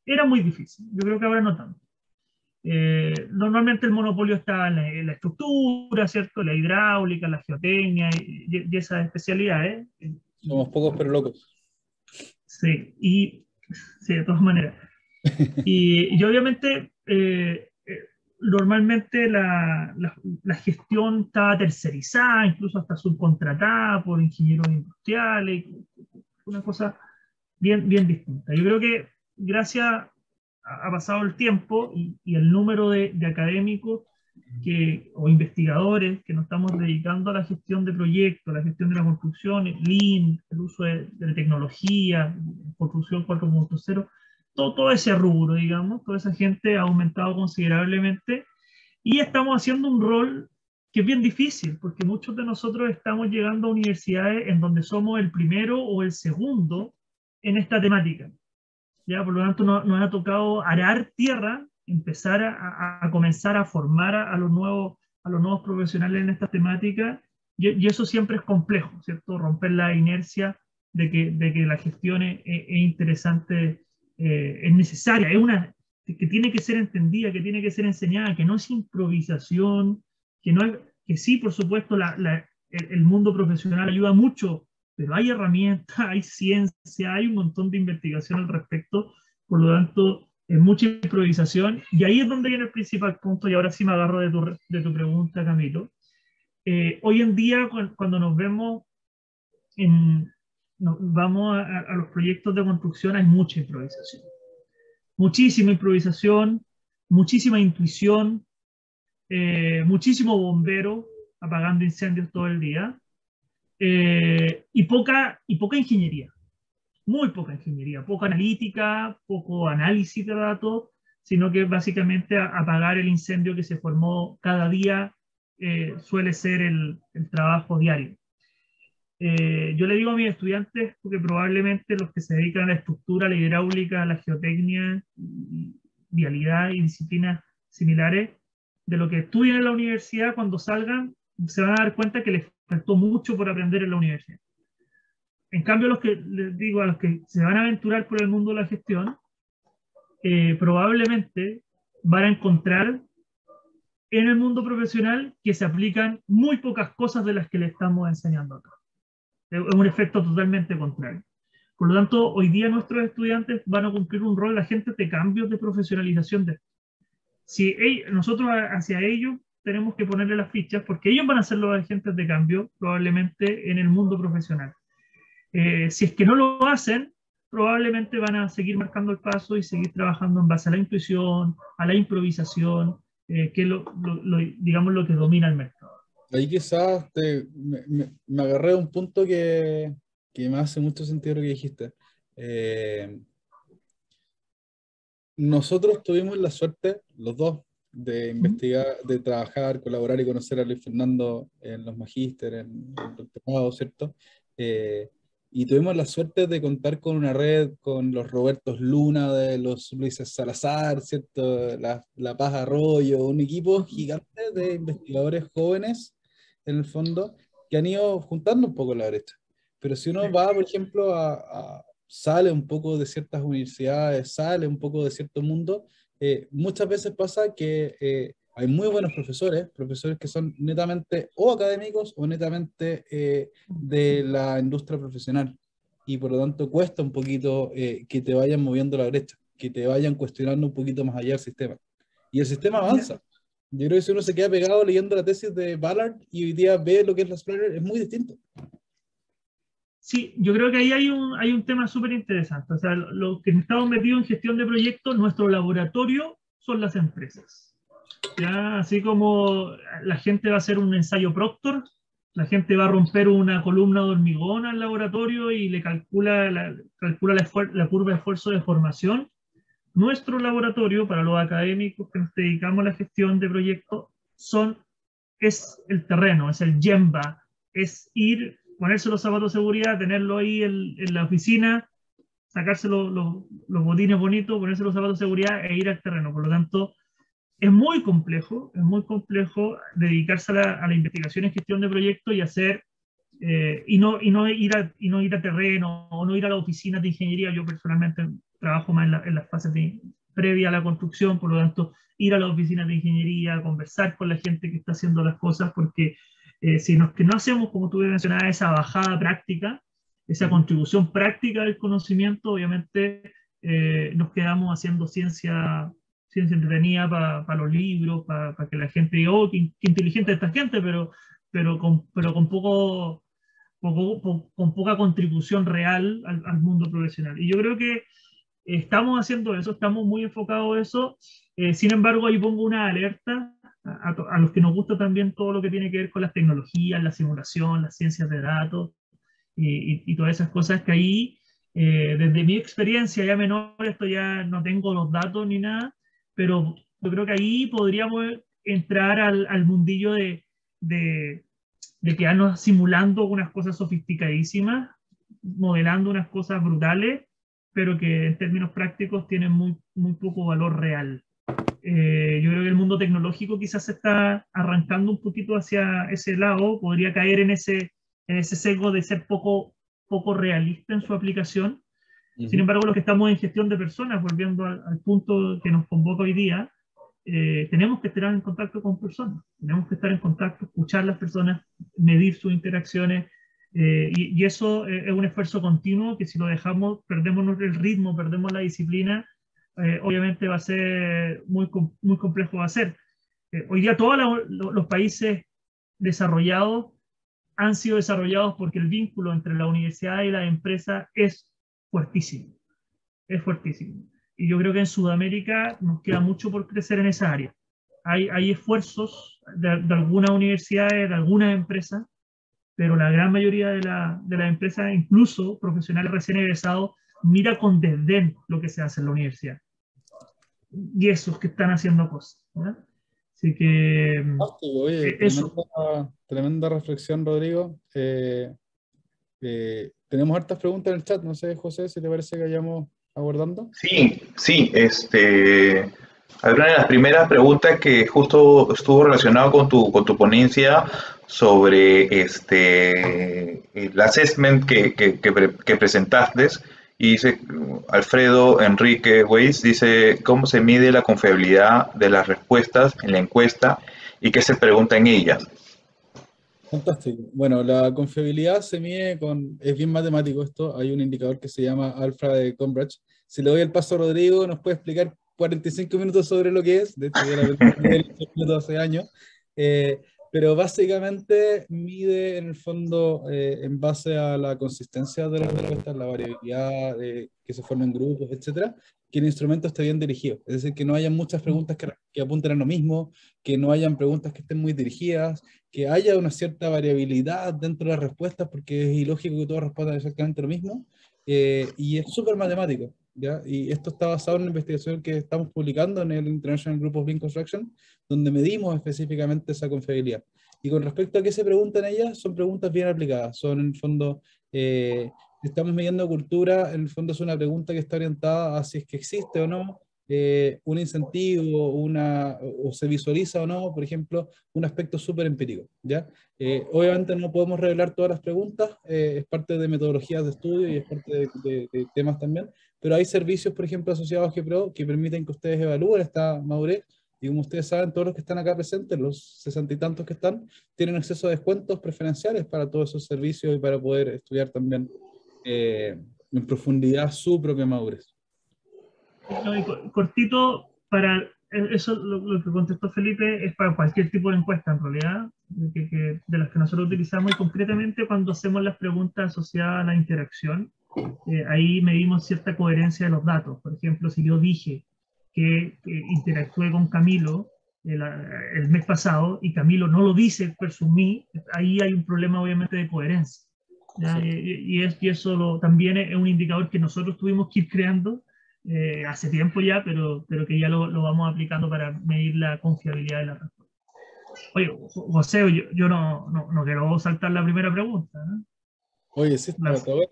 Era muy difícil. Yo creo que ahora no tanto. Eh, normalmente el monopolio está en la, estructura, ¿cierto? La hidráulica, la geotecnia y, esas especialidades. Somos pocos pero locos. Sí, y sí, de todas maneras. y, obviamente, eh, eh, normalmente la, la, gestión está tercerizada, incluso hasta subcontratada por ingenieros industriales, una cosa bien, bien distinta. Yo creo que gracias ha pasado el tiempo y, el número de, académicos que, o investigadores que nos estamos dedicando a la gestión de proyectos, la gestión de la construcción, Lean, el uso de, tecnología, construcción 4.0, todo, todo ese rubro, digamos, toda esa gente ha aumentado considerablemente y estamos haciendo un rol que es bien difícil, porque muchos de nosotros estamos llegando a universidades en donde somos el primero o el segundo en esta temática. ¿Ya? Por lo tanto, nos, ha tocado arar tierra, empezar a, comenzar a formar a, los nuevos, a los nuevos profesionales en esta temática, y, eso siempre es complejo, ¿cierto? Romper la inercia de que, de que la gestión es, interesante, eh, es necesaria, es una que tiene que ser entendida, que tiene que ser enseñada, que no es improvisación, que no es, que sí, por supuesto, el, mundo profesional ayuda mucho pero hay herramientas, hay ciencia, hay un montón de investigación al respecto, por lo tanto, es mucha improvisación, y ahí es donde viene el principal punto, y ahora sí me agarro de tu, de tu pregunta, Camilo. Eh, hoy en día, cuando nos vemos en, vamos a, los proyectos de construcción, hay mucha improvisación. Muchísima improvisación, muchísima intuición, eh, muchísimo bombero apagando incendios todo el día. Eh, y, poca, y poca ingeniería, muy poca ingeniería, poca analítica, poco análisis de datos, sino que básicamente apagar el incendio que se formó cada día eh, suele ser el, el trabajo diario. Eh, yo le digo a mis estudiantes, porque probablemente los que se dedican a la estructura, a la hidráulica, a la geotecnia, vialidad y disciplinas similares, de lo que estudian en la universidad, cuando salgan, se van a dar cuenta que les faltó mucho por aprender en la universidad. En cambio, los que les digo a los que se van a aventurar por el mundo de la gestión, eh, probablemente van a encontrar en el mundo profesional que se aplican muy pocas cosas de las que le estamos enseñando acá. Es un efecto totalmente contrario. Por lo tanto, hoy día nuestros estudiantes van a cumplir un rol de agentes de cambios de profesionalización. De, si nosotros hacia ellos tenemos que ponerle las fichas porque ellos van a ser los agentes de cambio probablemente en el mundo profesional. Eh, si es que no lo hacen, probablemente van a seguir marcando el paso y seguir trabajando en base a la intuición, a la improvisación, eh, que es lo, digamos lo que domina el mercado. Ahí quizás me, agarré un punto que, que, me hace mucho sentido lo que dijiste. Eh, nosotros tuvimos la suerte, los dos, de investigar, de trabajar, colaborar y conocer a Luis Fernando en los magíster, en el doctorado, ¿cierto? Eh, y tuvimos la suerte de contar con una red con los Robertos Luna, de los Luises Salazar, ¿cierto? La, la Paz Arroyo, un equipo gigante de investigadores jóvenes, en el fondo, que han ido juntando un poco la brecha. Pero si uno va, por ejemplo, a, sale un poco de ciertas universidades, sale un poco de cierto mundo, eh, muchas veces pasa que eh, hay muy buenos profesores, profesores que son netamente o académicos o netamente eh, de la industria profesional. Y por lo tanto cuesta un poquito que te vayan moviendo la brecha, que te vayan cuestionando un poquito más allá del sistema. Y el sistema avanza. Yo creo que si uno se queda pegado leyendo la tesis de Ballard y hoy día ve lo que es la Explorer, es muy distinto. Sí, yo creo que ahí hay un, hay un tema súper interesante. O sea, lo, que estamos metidos en gestión de proyectos, nuestro laboratorio son las empresas. ¿ya? Así como la gente va a hacer un ensayo Proctor, la gente va a romper una columna de hormigón al laboratorio y le calcula la, calcula la, curva de esfuerzo de formación. Nuestro laboratorio, para los académicos que nos dedicamos a la gestión de proyectos, son, es el terreno, es el yemba, es ir, ponerse los zapatos de seguridad, tenerlo ahí en, la oficina, sacarse los, los botines bonitos, ponerse los zapatos de seguridad e ir al terreno. Por lo tanto, es muy complejo, es muy complejo dedicarse a la, investigación y gestión de proyectos y hacer, eh, y, no, y, no ir a, y no ir a terreno o no ir a la oficina de ingeniería. Yo personalmente trabajo más en, las fases de, previa a la construcción, por lo tanto, ir a las oficinas de ingeniería, conversar con la gente que está haciendo las cosas, porque eh, si nos, que no hacemos, como tú mencionabas, esa bajada práctica, esa contribución práctica del conocimiento, obviamente eh, nos quedamos haciendo ciencia ciencia entretenida para los libros, para que la gente diga, oh, qué, inteligente esta gente, pero, pero, con, pero con, poco, con poca contribución real al, mundo profesional. Y yo creo que estamos haciendo eso, estamos muy enfocados en eso. Eh, sin embargo, ahí pongo una alerta a, a, los que nos gusta también todo lo que tiene que ver con las tecnologías, la simulación, las ciencias de datos y, y, todas esas cosas que ahí, eh, desde mi experiencia ya menor, esto ya no tengo los datos ni nada, pero yo creo que ahí podríamos entrar al, al mundillo de, de, de, quedarnos simulando unas cosas sofisticadísimas, modelando unas cosas brutales, pero que en términos prácticos tienen muy, muy poco valor real. Eh, yo creo que el mundo tecnológico quizás se está arrancando un poquito hacia ese lado, podría caer en ese, en ese sesgo de ser poco, poco realista en su aplicación, sin embargo, los que estamos en gestión de personas, volviendo al, punto que nos convoca hoy día, eh, tenemos que estar en contacto con personas, tenemos que estar en contacto, escuchar a las personas, medir sus interacciones, eh, y, eso es un esfuerzo continuo que si lo dejamos, perdemos el ritmo, perdemos la disciplina, eh, obviamente va a ser muy, muy complejo de hacer. hoy día todos los países desarrollados han sido desarrollados porque el vínculo entre la universidad y la empresa es fuertísimo. Es fuertísimo. Y yo creo que en Sudamérica nos queda mucho por crecer en esa área. Hay, hay esfuerzos de, algunas universidades, de algunas empresas, pero la gran mayoría de, la, de las empresas, incluso profesionales recién egresados, mira con desdén lo que se hace en la universidad. Y esos que están haciendo cosas. Así que... Oye, eh, eso. Tremenda, reflexión, Rodrigo. Eh, eh, tenemos hartas preguntas en el chat, no sé, José, si te parece que vayamos abordando. Sí, sí, este, una de las primeras preguntas que justo estuvo relacionado con tu, con tu ponencia sobre este, el assessment que, que, que, presentaste. Y dice Alfredo Enrique Weiss, dice, ¿cómo se mide la confiabilidad de las respuestas en la encuesta y qué se pregunta en ellas? Fantástico. Bueno, la confiabilidad se mide con, es bien matemático esto, hay un indicador que se llama alfa de Combridge. Si le doy el paso a Rodrigo, nos puede explicar 45 minutos sobre lo que es, de hecho ya la hace años, eh, pero básicamente mide en el fondo eh, en base a la consistencia de las respuestas, la variabilidad de que se formen grupos, etcétera, que el instrumento esté bien dirigido. Es decir, que no haya muchas preguntas que, que, apunten a lo mismo, que no hayan preguntas que estén muy dirigidas, que haya una cierta variabilidad dentro de las respuestas, porque es ilógico que todos respondan exactamente lo mismo, eh, y es súper matemático. ¿Ya? Y esto está basado en una investigación que estamos publicando en el International Group of Beam Construction, donde medimos específicamente esa confiabilidad. Y con respecto a qué se preguntan ellas, son preguntas bien aplicadas, son en el fondo... Eh, estamos midiendo cultura, en el fondo es una pregunta que está orientada a si es que existe o no eh, un incentivo, una, o se visualiza o no, por ejemplo, un aspecto súper empírico. ¿ya? Eh, obviamente no podemos revelar todas las preguntas, eh, es parte de metodologías de estudio y es parte de, temas también, pero hay servicios, por ejemplo, asociados a GPRO que permiten que ustedes evalúen esta madurez y como ustedes saben, todos los que están acá presentes, los sesenta y tantos que están, tienen acceso a descuentos preferenciales para todos esos servicios y para poder estudiar también en profundidad su propia madurez cortito, para, e, eso lo, lo, que contestó Felipe es para cualquier tipo de encuesta en realidad, de, que, de las que nosotros utilizamos y concretamente cuando hacemos las preguntas asociadas a la interacción, eh, ahí medimos cierta coherencia de los datos. Por ejemplo, si yo dije que, interactué con Camilo el, el, mes pasado y Camilo no lo dice versus mí, ahí hay un problema obviamente de coherencia. Y, es, y, eso lo, también es un indicador que nosotros tuvimos que ir creando eh, hace tiempo ya, pero, pero que ya lo, lo, vamos aplicando para medir la confiabilidad de la respuesta. Oye, José, yo, yo no, no, no, quiero saltar la primera pregunta. ¿no? Oye, sí, está bueno.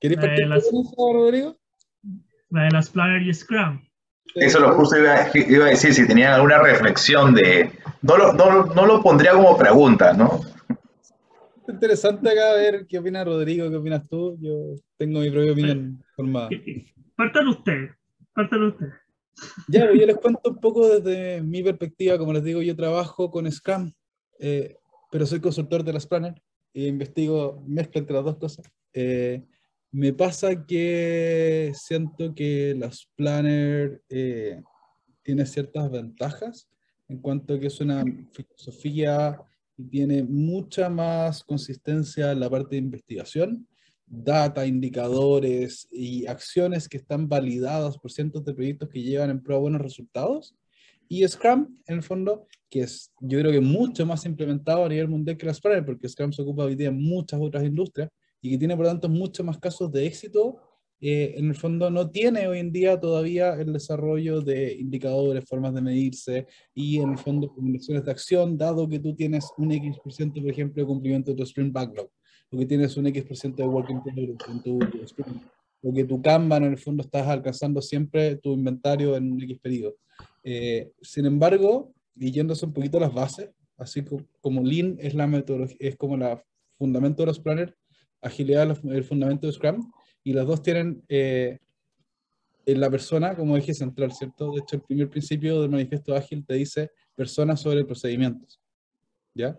¿Quieres partir con eso, Rodrigo? La de las Planner y Scrum. Eso lo justo iba, iba, a decir, si tenían alguna reflexión de... No lo, no, no lo pondría como pregunta, ¿no? interesante acá ver qué opina Rodrigo, qué opinas tú. Yo tengo mi propia opinión formada. Partan usted, partan usted. Ya, pues, yo les cuento un poco desde mi perspectiva. Como les digo, yo trabajo con Scrum, eh, pero soy consultor de las Planner e investigo, mezcla entre las dos cosas. Eh, me pasa que siento que las Planner eh, tiene ciertas ventajas en cuanto a que es una filosofía y tiene mucha más consistencia en la parte de investigación, data, indicadores y acciones que están validadas por cientos de proyectos que llevan en prueba buenos resultados. Y Scrum, en el fondo, que es yo creo que mucho más implementado a nivel mundial que la Scrum, porque Scrum se ocupa hoy día en muchas otras industrias y que tiene por lo tanto muchos más casos de éxito eh, en el fondo no tiene hoy en día todavía el desarrollo de indicadores, formas de medirse y en el fondo combinaciones de acción, dado que tú tienes un X%, por ejemplo, de cumplimiento de tu sprint backlog, o que tienes un X% de working progress en tu sprint, o que tu Kanban en el fondo estás alcanzando siempre tu inventario en un X periodo. Eh, sin embargo, y yéndose un poquito a las bases, así como, Lean es la metodología, es como la fundamento de los planners, agilidad es el fundamento de Scrum, y las dos tienen eh, en la persona como eje central, ¿cierto? De hecho, el primer principio del manifiesto ágil te dice personas sobre procedimientos, ¿ya?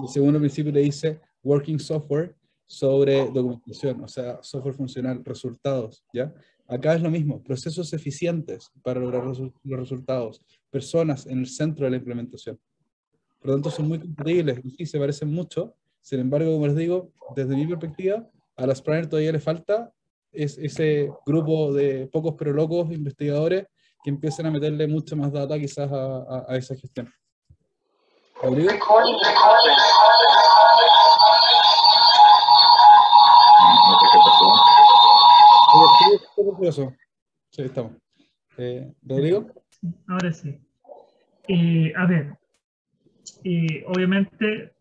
El segundo principio te dice working software sobre documentación, o sea, software funcional, resultados, ¿ya? Acá es lo mismo, procesos eficientes para lograr los resultados, personas en el centro de la implementación. Por lo tanto, son muy compatibles y sí, se parecen mucho. Sin embargo, como les digo, desde mi perspectiva, a las Planner todavía le falta es ese grupo de pocos pero locos investigadores que empiecen a meterle mucha más data quizás a, a, esa gestión. ¿Rodrigo? Pasó. Sí, estamos. Eh, ¿Rodrigo? Ahora sí. Eh, a ver, eh, obviamente,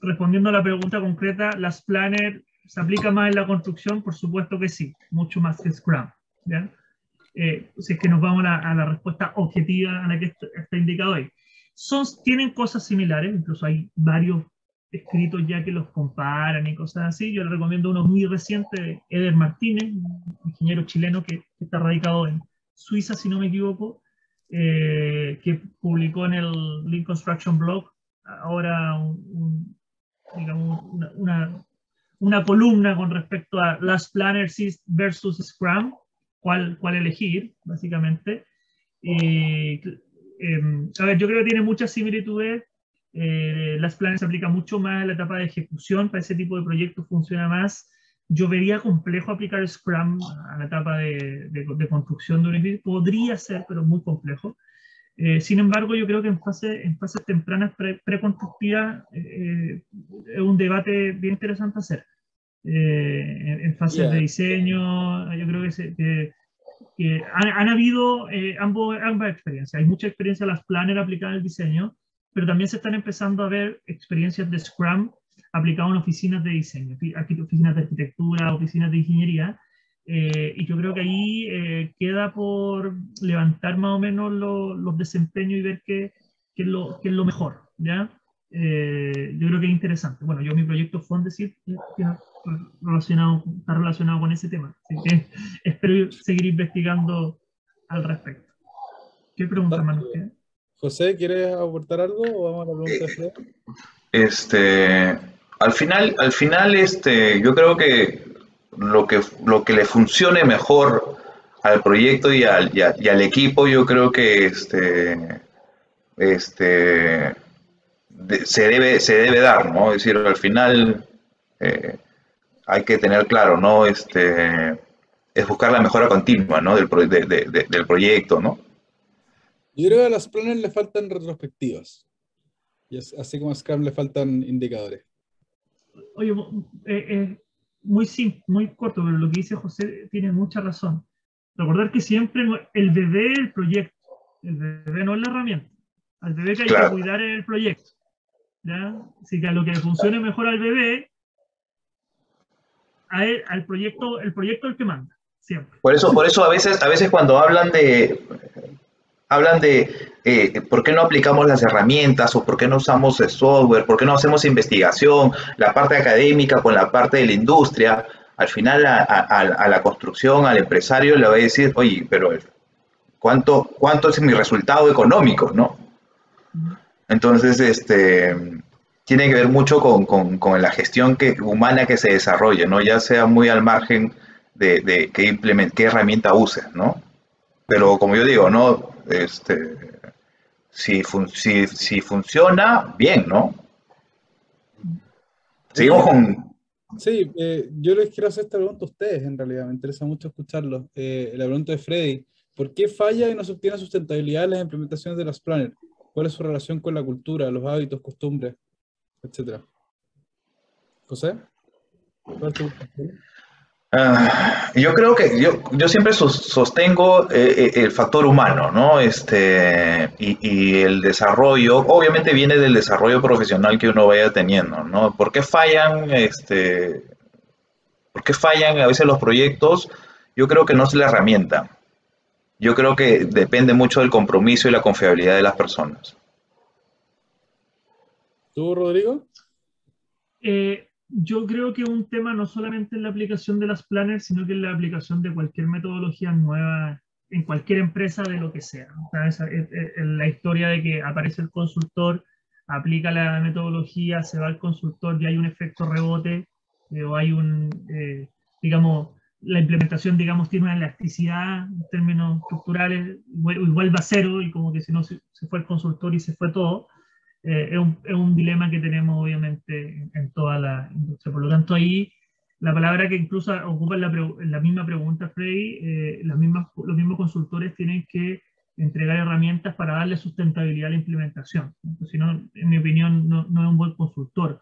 respondiendo a la pregunta concreta, las planners ¿Se aplica más en la construcción? Por supuesto que sí, mucho más que Scrum. ¿ya? Eh, si es que nos vamos a la, respuesta objetiva a la que está, indicado ahí. Son, tienen cosas similares, incluso hay varios escritos ya que los comparan y cosas así. Yo les recomiendo uno muy reciente de Eder Martínez, un ingeniero chileno que, está radicado en Suiza, si no me equivoco, eh, que publicó en el Lean Construction Blog ahora un, digamos, una, una columna con respecto a las planners versus Scrum, cuál, cuál elegir, básicamente. Eh, em, a ver, yo creo que tiene muchas similitudes. Eh, las planners se aplica mucho más en la etapa de ejecución, para ese tipo de proyectos funciona más. Yo vería complejo aplicar Scrum a la etapa de, de, construcción de un edificio. Podría ser, pero muy complejo. Eh, sin embargo, yo creo que en, fase, en fases tempranas preconstructivas es un debate bien interesante hacer. Eh, en, fases de diseño. Yo creo que, que, han, habido eh, ambos, ambas experiencias. Hay mucha experiencia de las planners aplicadas en el diseño, pero también se están empezando a ver experiencias de Scrum aplicadas en oficinas de diseño, oficinas de arquitectura, oficinas de ingeniería. Eh, y yo creo que ahí queda por levantar más o menos los desempeños y ver qué, qué, es lo, qué es lo mejor. ¿ya? yo creo que es interesante. Bueno, yo mi proyecto Fondesit relacionado, está relacionado con ese tema. Así que espero seguir investigando al respecto. ¿Qué pregunta, Manu? José, ¿quieres aportar algo o vamos a la pregunta de Fred? Este, al final, al final este, yo creo que lo, que lo que le funcione mejor al proyecto y al, y, al, equipo, yo creo que este, este, se, debe, se debe dar, ¿no? Es decir, al final eh, hay que tener claro, ¿no? Este, es buscar la mejora continua, ¿no? Del, del proyecto, ¿no? Yo creo que a las planners le faltan retrospectivas. Y así como a Scrum le faltan indicadores. Oye, eh, eh, muy simple, muy corto, pero lo que dice José tiene mucha razón. Recordar que siempre el bebé es el proyecto, el bebé no es la herramienta. Al bebé que hay que cuidar es el proyecto. ¿ya? Así que a lo que funcione mejor al bebé, al proyecto, el proyecto es el que manda, siempre. Por eso, por eso a veces, a veces cuando hablan de hablan de eh, por qué no aplicamos las herramientas o por qué no usamos el software, por qué no hacemos investigación, la parte académica con la parte de la industria. Al final a, la construcción, al empresario le va a decir, oye, pero ¿cuánto, cuánto es mi resultado económico? ¿no? Entonces, este, tiene que ver mucho con, la gestión que, humana que se desarrolle, ¿no? ya sea muy al margen de, de qué, qué herramienta uses, ¿no? Pero como yo digo, ¿no? Este, si, si, funciona, bien, ¿no? Seguimos con... Sí, eh, yo les quiero hacer esta pregunta a ustedes, en realidad, me interesa mucho escucharlo. Eh, la pregunta de Freddy, ¿por qué falla y no se obtiene sustentabilidad en las implementaciones de las planners? ¿Cuál es su relación con la cultura, los hábitos, costumbres, etcétera? José? ¿Cuál es tu Ah, yo creo que yo, yo siempre sostengo eh, eh, el factor humano, ¿no? Este, y, el desarrollo, obviamente viene del desarrollo profesional que uno vaya teniendo, ¿no? ¿Por qué fallan, este, por qué fallan a veces los proyectos? Yo creo que no es la herramienta. Yo creo que depende mucho del compromiso y la confiabilidad de las personas. ¿Tú, Rodrigo? Eh, yo creo que un tema no solamente en la aplicación de las planners, sino que en la aplicación de cualquier metodología nueva en cualquier empresa de lo que sea. la historia de que aparece el consultor, aplica la metodología, se va al consultor y hay un efecto rebote eh, o hay un, eh, digamos, la implementación, digamos, tiene una elasticidad en términos estructurales, igual va a cero y como que si no se fue el consultor y se fue todo. Eh, es, un, es, un, dilema que tenemos obviamente en, toda la industria. Por lo tanto, ahí la palabra que incluso ocupa en la, la misma pregunta, Freddy, eh, las mismas, los mismos consultores tienen que entregar herramientas para darle sustentabilidad a la implementación. Si no, en mi opinión, no, no, es un buen consultor,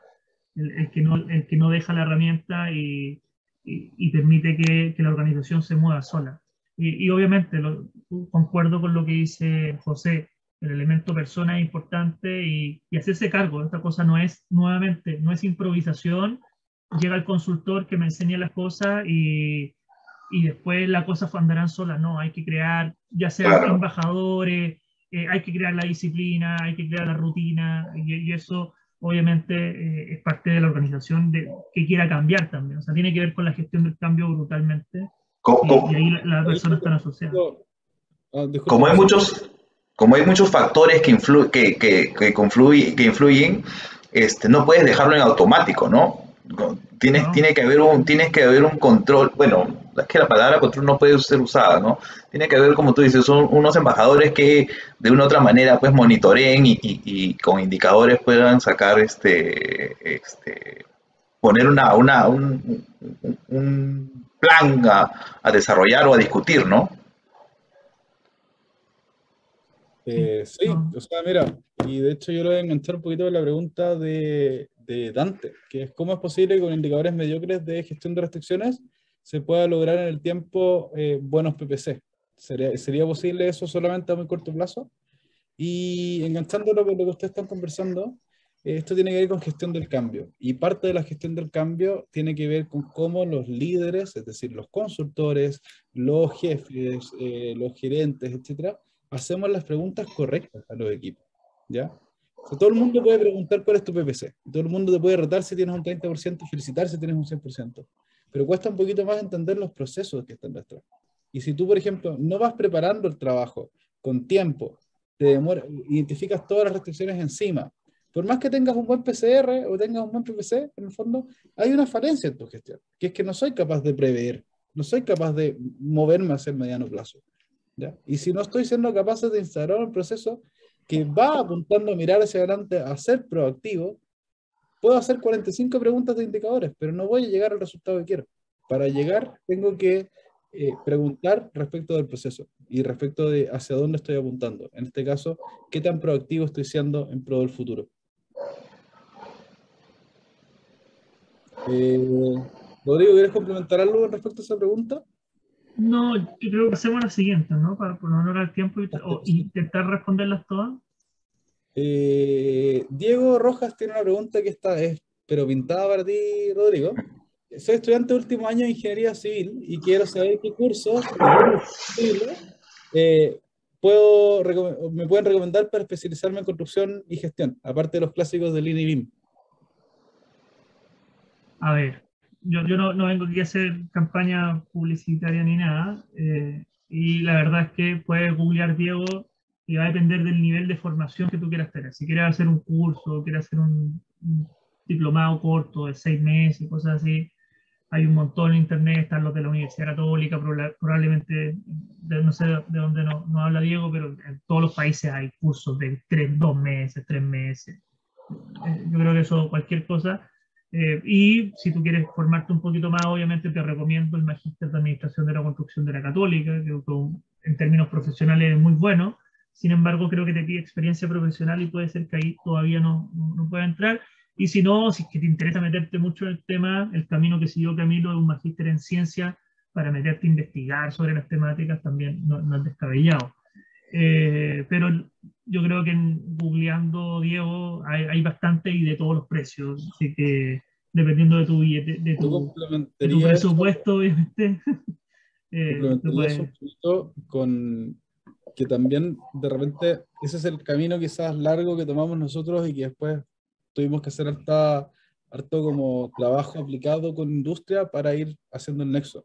el, el, que no, el que no deja la herramienta y, y, permite que, que, la organización se mueva sola. Y, y obviamente, lo, concuerdo con lo que dice José, el elemento persona es importante y, y, hacerse cargo. Esta cosa no es, nuevamente, no es improvisación. Llega el consultor que me enseña las cosas y, y después las cosas andarán solas. No, hay que crear, ya sea embajadores, eh, hay que crear la disciplina, hay que crear la rutina y, eso obviamente eh, es parte de la organización de, que quiera cambiar también. O sea, tiene que ver con la gestión del cambio brutalmente. Y, ahí las la personas están asociadas. Ah, Como hay muchos como hay muchos factores que, que, que, que, que influyen, este, no puedes dejarlo en automático, ¿no? Tienes, tiene, que haber un, tienes que haber un control, bueno, es que la palabra control no puede ser usada, ¿no? Tiene que haber, como tú dices, son unos embajadores que de una u otra manera pues monitoreen y, y, con indicadores puedan sacar este, este poner una, una, un, un plan a, a desarrollar o a discutir, ¿no? Eh, sí, o sea, mira, y de hecho yo lo voy a enganchar un poquito con la pregunta de, de, Dante, que es cómo es posible que con indicadores mediocres de gestión de restricciones se pueda lograr en el tiempo eh, buenos PPC. ¿Sería, ¿Sería posible eso solamente a muy corto plazo? Y enganchándolo con lo que ustedes están conversando, eh, esto tiene que ver con gestión del cambio. Y parte de la gestión del cambio tiene que ver con cómo los líderes, es decir, los consultores, los jefes, los gerentes, etcétera, hacemos las preguntas correctas a los equipos. ¿ya? todo el mundo puede preguntar cuál es tu PPC. Todo el mundo te puede retar si tienes un 30% y felicitar si tienes un 100%. Pero cuesta un poquito más entender los procesos que están detrás. Y si tú, por ejemplo, no vas preparando el trabajo con tiempo, te demora, identificas todas las restricciones encima, por más que tengas un buen PCR o tengas un buen PPC, en el fondo hay una falencia en tu gestión, que es que no soy capaz de prever no soy capaz de moverme hacia el mediano plazo. Y si no estoy siendo capaz de instalar un proceso que va apuntando a mirar hacia adelante, a ser proactivo, puedo hacer 45 preguntas de indicadores, pero no voy a llegar al resultado que quiero. Para llegar, tengo que eh, preguntar respecto del proceso y respecto de hacia dónde estoy apuntando. En este caso, qué tan proactivo estoy siendo en pro del futuro. Eh, Rodrigo, ¿quieres complementar algo respecto a esa pregunta? No, yo creo que hacemos la siguiente, ¿no? Para por no honrar el tiempo y o intentar responderlas todas. Eh, Diego Rojas tiene una pregunta que está, es, pero pintada para ti, Rodrigo. Soy estudiante de último año de Ingeniería Civil y quiero saber qué cursos eh, puedo, me pueden recomendar para especializarme en construcción y gestión, aparte de los clásicos de Lean y BIM. A ver, yo, yo no, no, vengo aquí a hacer campaña publicitaria ni nada, eh, y la verdad es que puedes googlear Diego y va a depender del nivel de formación que tú quieras tener. Si quieres hacer un curso, quieres hacer un, un diplomado corto de seis meses, cosas así, hay un montón en internet, están los de la Universidad Católica, probablemente, no sé de dónde no, no, habla Diego, pero en todos los países hay cursos de tres, dos meses, tres meses. Eh, yo creo que eso, cualquier cosa. Eh, y si tú quieres formarte un poquito más, obviamente te recomiendo el Magíster de Administración de la Construcción de la Católica, que en términos profesionales es muy bueno. Sin embargo, creo que te pide experiencia profesional y puede ser que ahí todavía no, no pueda entrar. Y si no, si es que te interesa meterte mucho en el tema, el camino que siguió Camilo es un magíster en ciencia para meterte a investigar sobre las temáticas también no, no es descabellado. Eh, pero yo creo que en googleando, Diego, hay, hay, bastante y de todos los precios. Así que dependiendo de tu billete, de tu, de tu presupuesto, obviamente. eh, puedes... con que también de repente ese es el camino quizás largo que tomamos nosotros y que después tuvimos que hacer harta, harto como trabajo aplicado con industria para ir haciendo el nexo.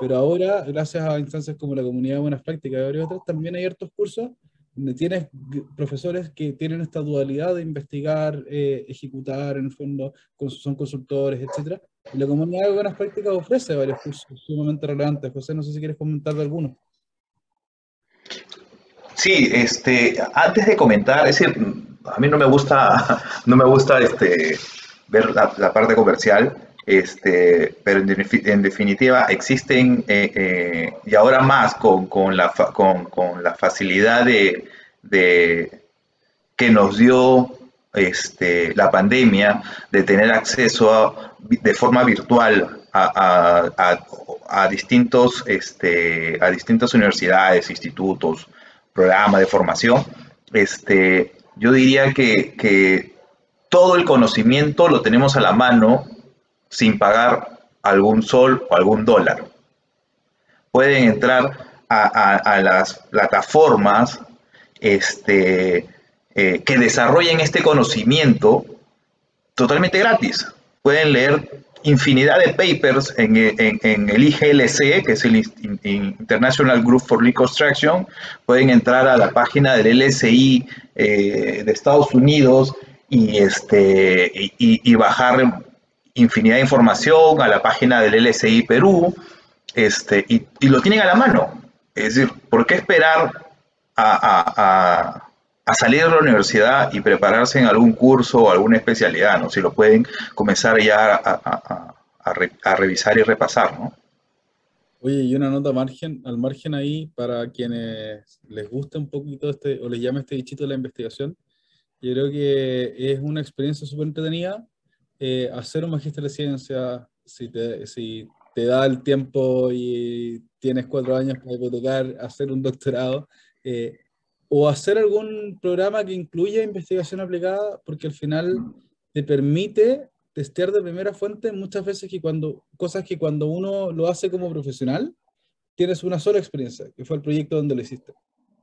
Pero ahora, gracias a instancias como la Comunidad de Buenas Prácticas y varios otros, también hay hartos cursos tienes profesores que tienen esta dualidad de investigar, eh, ejecutar, en el fondo, son consultores, etc. Y la Comunidad de Buenas Prácticas ofrece varios cursos sumamente relevantes. José, no sé si quieres comentar de alguno. Sí, este, antes de comentar, es decir, a mí no me gusta, no me gusta este, ver la, parte comercial, este, pero en, definitiva existen, eh, eh, y ahora más con, con, la, con, con la, facilidad de, de, que nos dio este, la pandemia, de tener acceso de forma virtual a, a, a distintos, este, a distintas universidades, institutos, programas de formación, este, yo diría que, que, todo el conocimiento lo tenemos a la mano sin pagar algún sol o algún dólar. Pueden entrar a, a, las plataformas este, eh, que desarrollen este conocimiento totalmente gratis. Pueden leer infinidad de papers en, en, en, el IGLC, que es el International Group for Reconstruction. Pueden entrar a la página del LSI eh, de Estados Unidos y, este, y, bajar infinidad de información a la página del LSI Perú, este, y, y, lo tienen a la mano. Es decir, ¿por qué esperar a, a a salir de la universidad y prepararse en algún curso o alguna especialidad, ¿no? Si lo pueden comenzar ya a, a, a, re, a revisar y repasar, ¿no? Oye, y una nota margen, al margen ahí para quienes les gusta un poquito este, o les llama este bichito de la investigación, yo creo que es una experiencia súper entretenida eh, hacer un magíster de ciencia, si te, si te da el tiempo y tienes cuatro años para hipotecar, hacer un doctorado, eh, o hacer algún programa que incluya investigación aplicada, porque al final te permite testear de primera fuente muchas veces que cuando, cosas que cuando uno lo hace como profesional, tienes una sola experiencia, que fue el proyecto donde lo hiciste.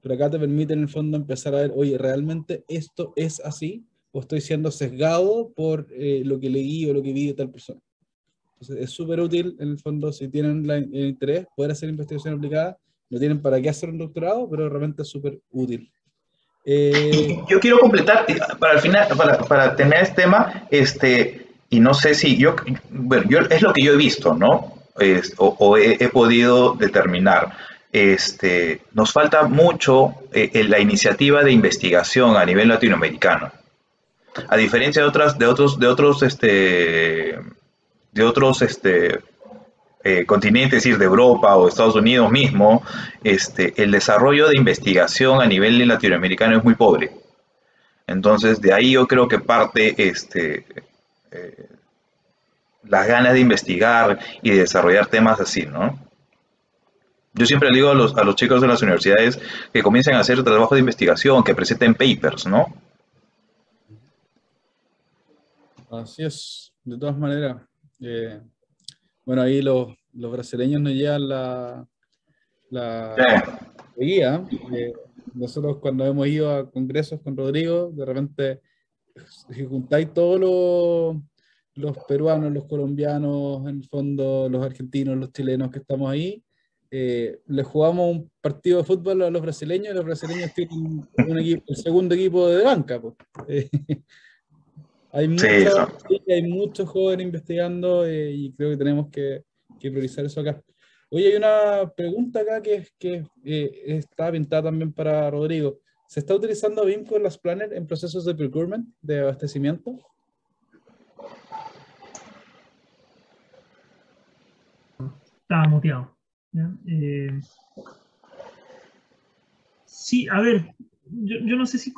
Pero acá te permite en el fondo empezar a ver, oye, ¿realmente esto es así? ¿O estoy siendo sesgado por eh, lo que leí o lo que vi de tal persona? Entonces es súper útil en el fondo, si tienen la, el interés, poder hacer investigación aplicada no tienen para qué hacer un doctorado, pero realmente es súper útil. Eh... Yo quiero completar, para el final, para, para, tener este tema, este, y no sé si yo, bueno, yo, es lo que yo he visto, ¿no? o, he, podido determinar. Este, nos falta mucho eh, en la iniciativa de investigación a nivel latinoamericano. A diferencia de otras, de otros, de otros, este, de otros, este, eh, continentes, es decir, de Europa o Estados Unidos mismo, este, el desarrollo de investigación a nivel latinoamericano es muy pobre. Entonces, de ahí yo creo que parte este, eh, las ganas de investigar y de desarrollar temas así, ¿no? Yo siempre le digo a los, a los chicos de las universidades que comiencen a hacer trabajo de investigación, que presenten papers, ¿no? Así es, de todas maneras. Eh, bueno, ahí los, los, brasileños nos llevan la, la guía. Eh, nosotros cuando hemos ido a congresos con Rodrigo, de repente, si juntáis todos los los peruanos, los colombianos, en el fondo los argentinos, los chilenos que estamos ahí, eh, le jugamos un partido de fútbol a los brasileños y los brasileños tienen un equipo, el segundo equipo de banca. Pues. hay, hay muchos jóvenes investigando eh, y creo que tenemos que, que, priorizar eso acá. Oye, hay una pregunta acá que, que eh, está pintada también para Rodrigo. ¿Se está utilizando BIM con las planners en procesos de procurement, de abastecimiento? estaba muteado. Eh, sí, a ver, yo, no sé si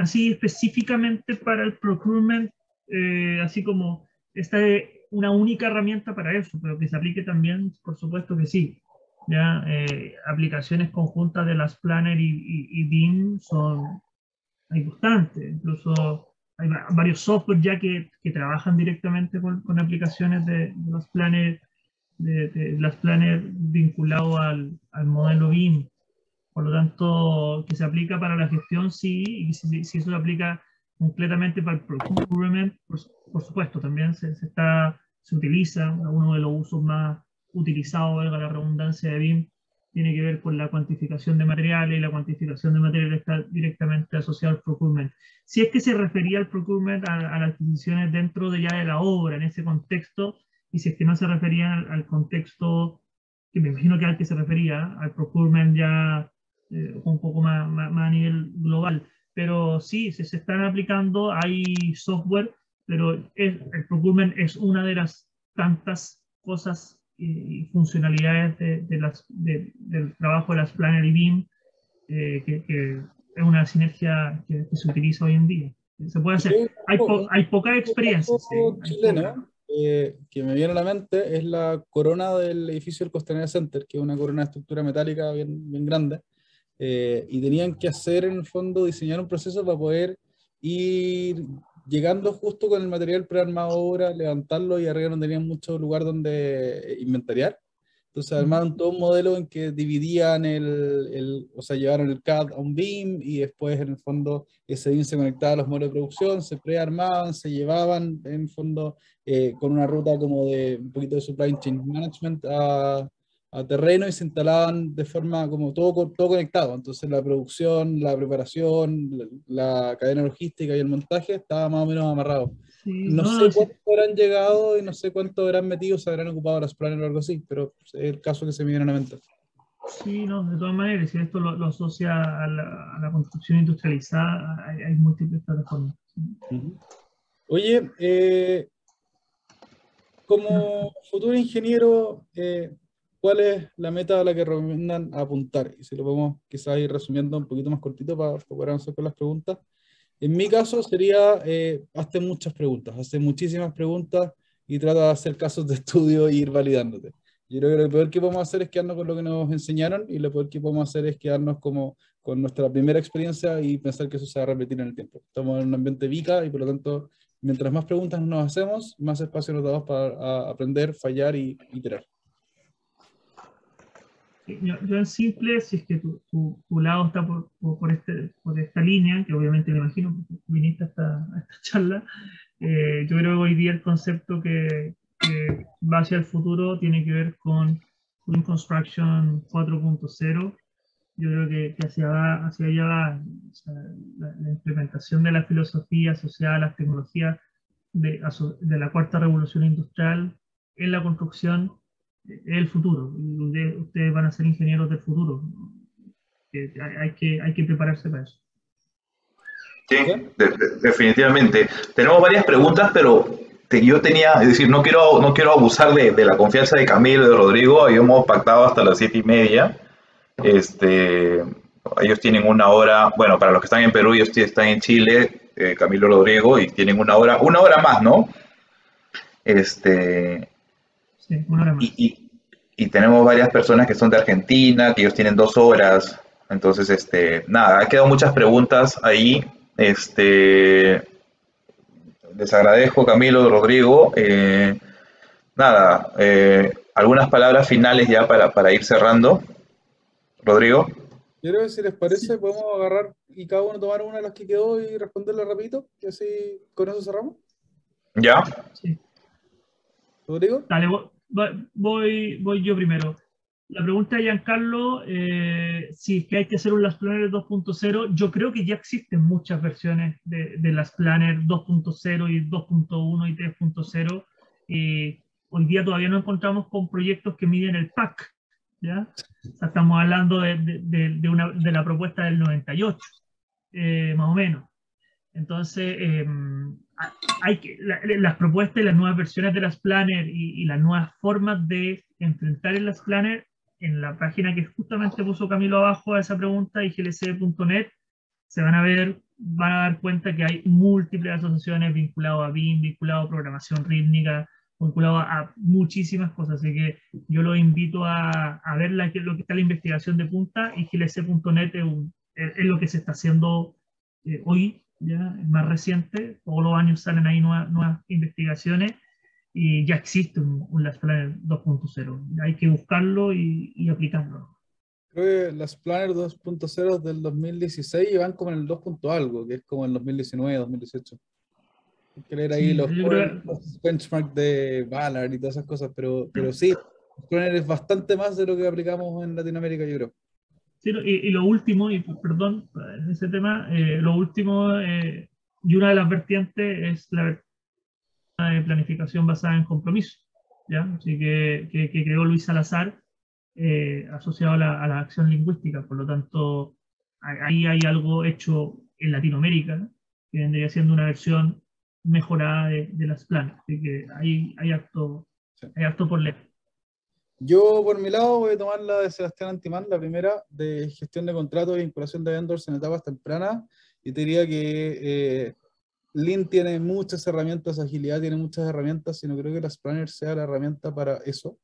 así específicamente para el procurement, eh, así como esta es una única herramienta para eso, pero que se aplique también, por supuesto que sí. ¿ya? Eh, aplicaciones conjuntas de las Planner y, BIM son hay incluso hay varios software ya que, que trabajan directamente con, con aplicaciones de, de las Planner de, las planes vinculados al, al, modelo BIM. Por lo tanto, que se aplica para la gestión, sí, y si, si eso se aplica completamente para el procurement, por, por supuesto, también se, se, está, se utiliza, uno de los usos más utilizados, valga la redundancia de BIM, tiene que ver con la cuantificación de materiales y la cuantificación de materiales está directamente asociado al procurement. Si es que se refería al procurement a, a las adquisiciones dentro de ya de la obra, en ese contexto, y si es que no se refería al, contexto que me imagino que al que se refería, al procurement ya eh, un poco más, más, a nivel global. Pero sí, se, se están aplicando, hay software, pero el procurement es una de las tantas cosas y funcionalidades de, las, del trabajo de las Planner y BIM, eh, que, es una sinergia que, se utiliza hoy en día. Se puede hacer. hay, hay poca experiencia. Sí, eh, que me viene a la mente es la corona del edificio del Costanera Center, que es una corona de estructura metálica bien, bien grande, eh, y tenían que hacer en el fondo, diseñar un proceso para poder ir llegando justo con el material prearmado ahora, levantarlo y arriba no tenían mucho lugar donde inventariar. Entonces armaron todo un modelo en que dividían el, el, o sea, llevaron el CAD a un BIM y después en el fondo ese BIM se conectaba a los modelos de producción, se prearmaban, se llevaban en el fondo eh, con una ruta como de un poquito de supply chain management a, a terreno y se instalaban de forma como todo, todo conectado. Entonces la producción, la preparación, la, cadena logística y el montaje estaba más o menos amarrado. no, sé cuánto habrán llegado y no sé cuánto habrán metido, se habrán ocupado las planes o algo así, pero es el caso que se me viene a la mente. Sí, no, de todas maneras, si esto lo, asocia a la, a la, construcción industrializada, hay, hay múltiples plataformas. Oye, eh, como futuro ingeniero, eh, ¿cuál es la meta a la que recomiendan apuntar? Y si lo podemos quizás ir resumiendo un poquito más cortito para, poder avanzar con las preguntas. En mi caso sería, eh, hazte muchas preguntas, hazte muchísimas preguntas y trata de hacer casos de estudio e ir validándote. Yo creo que lo peor que podemos hacer es quedarnos con lo que nos enseñaron y lo peor que podemos hacer es quedarnos como con nuestra primera experiencia y pensar que eso se va a repetir en el tiempo. Estamos en un ambiente VICA y por lo tanto mientras más preguntas nos hacemos, más espacio nos damos para aprender, fallar y iterar. Yo, en simple, si es que tu, tu, lado está por, por, este, por, esta línea, que obviamente me imagino porque viniste a esta, a esta charla, eh, yo creo que hoy día el concepto que, va hacia el futuro tiene que ver con Green Construction 4.0. Yo creo que, hacia, hacia allá va la, implementación de la filosofía asociada a las tecnologías de, de la cuarta revolución industrial en la construcción el futuro. Ustedes van a ser ingenieros del futuro. Hay que, hay que prepararse para eso. Sí, definitivamente. Tenemos varias preguntas, pero yo tenía, es decir, no quiero, no quiero abusar de, la confianza de Camilo y de Rodrigo, habíamos pactado hasta las siete y media. Este, ellos tienen una hora, bueno, para los que están en Perú, ellos están en Chile, eh, Camilo y Rodrigo, y tienen una hora, una hora más, ¿no? Este, sí, una hora más. Y, y, tenemos varias personas que son de Argentina, que ellos tienen dos horas. Entonces, este, nada, ha quedado muchas preguntas ahí. Este, les agradezco, Camilo, Rodrigo. Eh, nada, eh, algunas palabras finales ya para, para, ir cerrando. Rodrigo. Yo creo que si les parece, podemos agarrar y cada uno tomar una de las que quedó y responderle rapidito, y así con eso cerramos. ¿Ya? Sí. Rodrigo. Dale, voy, voy yo primero. La pregunta de Giancarlo, eh, si es que hay que hacer un Las Planner 2.0, yo creo que ya existen muchas versiones de, de Las Planner 2.0 y 2.1 y 3.0. Eh, hoy día todavía no encontramos con proyectos que miden el PAC, ¿ya? estamos hablando de, de, una, de, la propuesta del 98, eh, más o menos. Entonces, em, hay que, las propuestas y las nuevas versiones de las Planner y, y, las nuevas formas de enfrentar en las Planner en la página que justamente puso Camilo abajo a esa pregunta, iglc.net, se van a ver, van a dar cuenta que hay múltiples asociaciones vinculadas a BIM, vinculadas a programación rítmica, vinculadas a muchísimas cosas. Así que yo los invito a, a ver la, lo que está la investigación de punta. iglc.net es, es, lo que se está haciendo eh, hoy, ya es más reciente. Todos los años salen ahí nuevas, nuevas investigaciones y ya existe un, un Las Planner 2.0. Hay que buscarlo y, y, aplicarlo. Creo que las Planner 2.0 del 2016 van como en el 2. algo, que es como en el 2019, 2018. Hay que leer ahí sí, los, creo... los benchmarks de Ballard y todas esas cosas, pero, pero sí, Planner es bastante más de lo que aplicamos en Latinoamérica, yo creo. Sí, y, y lo último, y perdón, en ese tema, eh, lo último, eh, y una de las vertientes es la de planificación basada en compromiso, ¿ya? Así que, que, que creó Luis Salazar eh, asociado a la, a la, acción lingüística, por lo tanto, ahí hay algo hecho en Latinoamérica, ¿no? que vendría siendo una versión mejorada de, de las planes, así que ahí hay acto, sí. hay acto por leer. Yo, por mi lado, voy a tomar la de Sebastián Antimán, la primera, de gestión de contratos y vinculación de vendors en etapas tempranas, y te diría que eh, Lean tiene muchas herramientas, agilidad tiene muchas herramientas, sino creo que las planners sea la herramienta para eso.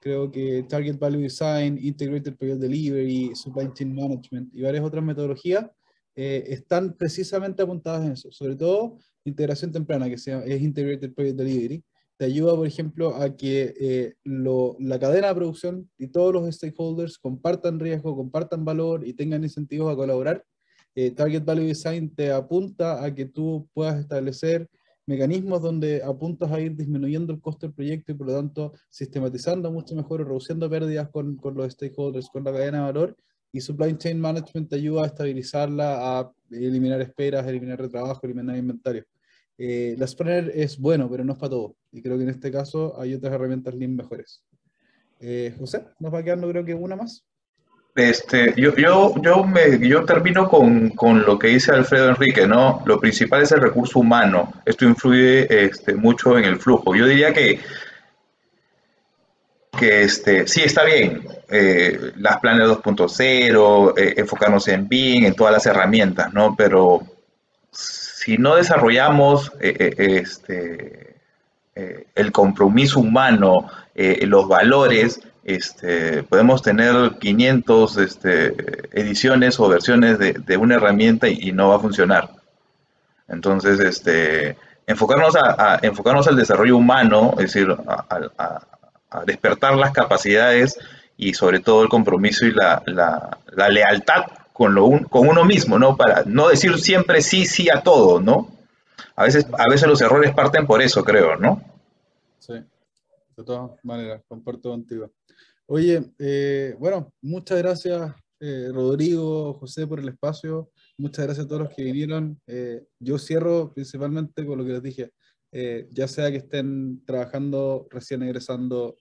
Creo que Target Value Design, Integrated Project Delivery, Supply Chain Management y varias otras metodologías eh, están precisamente apuntadas en eso. Sobre todo, integración temprana, que sea, es Integrated Project Delivery, te ayuda, por ejemplo, a que eh, lo, la cadena de producción y todos los stakeholders compartan riesgo, compartan valor y tengan incentivos a colaborar eh, Target Value Design te apunta a que tú puedas establecer mecanismos donde apuntas a ir disminuyendo el costo del proyecto y por lo tanto sistematizando mucho mejor o reduciendo pérdidas con, con los stakeholders, con la cadena de valor. Y Supply Chain Management te ayuda a estabilizarla, a eliminar esperas, eliminar retrabajo, eliminar inventario. Eh, la Spanner es bueno, pero no es para todo. Y creo que en este caso hay otras herramientas Lean mejores. Eh, José, nos va quedando creo que una más. Este, yo, yo, yo, me, yo termino con, con, lo que dice Alfredo Enrique, ¿no? Lo principal es el recurso humano. Esto influye este, mucho en el flujo. Yo diría que, que este, sí, está bien, eh, las planes 2.0, eh, enfocarnos en BIM, en todas las herramientas, ¿no? Pero si no desarrollamos eh, este, el compromiso humano, los valores, este, podemos tener 500 este, ediciones o versiones de, de una herramienta y, no va a funcionar. Entonces, este, enfocarnos, a, enfocarnos al desarrollo humano, es decir, a, despertar las capacidades y sobre todo el compromiso y la, la lealtad con, lo un, con uno mismo, ¿no? Para no decir siempre sí, sí a todo, ¿no? A veces, a veces los errores parten por eso, creo, ¿no? Sí, de todas maneras, comparto contigo. Oye, eh, bueno, muchas gracias eh, Rodrigo, José por el espacio. muchas gracias a todos los que vinieron. Eh, yo cierro principalmente con lo que les dije. Eh, ya sea que estén trabajando, recién egresando,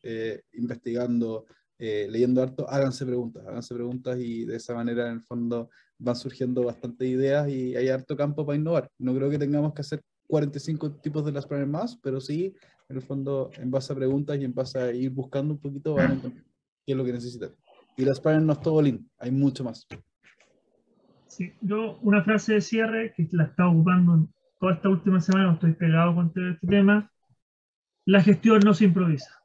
eh, leyendo harto, háganse preguntas, háganse preguntas y de esa manera en el fondo van surgiendo bastantes ideas y hay harto campo para innovar. No creo que tengamos que hacer 45 tipos de las planes más, pero sí, en el fondo, en base a preguntas y en base a ir buscando un poquito, van a encontrar qué es lo que necesitan. Y las planes no es todo lean, hay mucho más. Sí, yo una frase de cierre que la estaba ocupando toda esta última semana, estoy pegado con este tema. La gestión no se improvisa.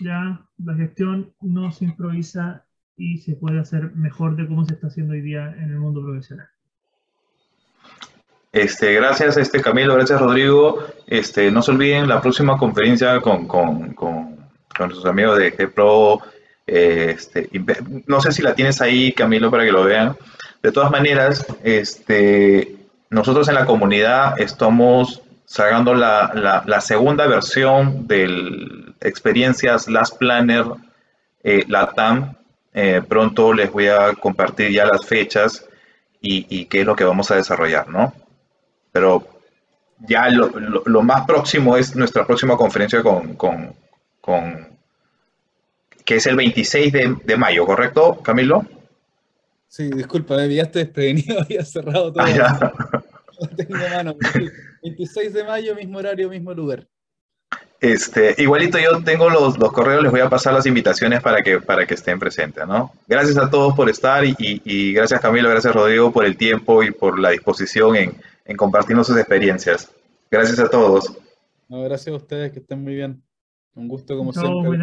Ya, la gestión no se improvisa y se puede hacer mejor de cómo se está haciendo hoy día en el mundo profesional. Este, gracias este Camilo, gracias Rodrigo. Este, no se olviden la próxima conferencia con, con, con, con nuestros amigos de GPRO. Este, no sé si la tienes ahí, Camilo, para que lo vean. De todas maneras, este, nosotros en la comunidad estamos sacando la, la, segunda versión del experiencias Last Planner eh, LATAM. Eh, pronto les voy a compartir ya las fechas y, y, qué es lo que vamos a desarrollar, ¿no? Pero ya lo, lo, más próximo es nuestra próxima conferencia con, con, con que es el 26 de, de mayo, ¿correcto, Camilo? Sí, disculpa, me pillaste desprevenido, había cerrado todo. Ah, tengo mano. 26 de mayo, mismo horario, mismo lugar. Este, igualito yo tengo los, los, correos, les voy a pasar las invitaciones para que, para que estén presentes, ¿no? Gracias a todos por estar y, y, y gracias Camilo, gracias Rodrigo por el tiempo y por la disposición en, en compartirnos sus experiencias. Gracias a todos. No, gracias a ustedes, que estén muy bien. Un gusto como siempre.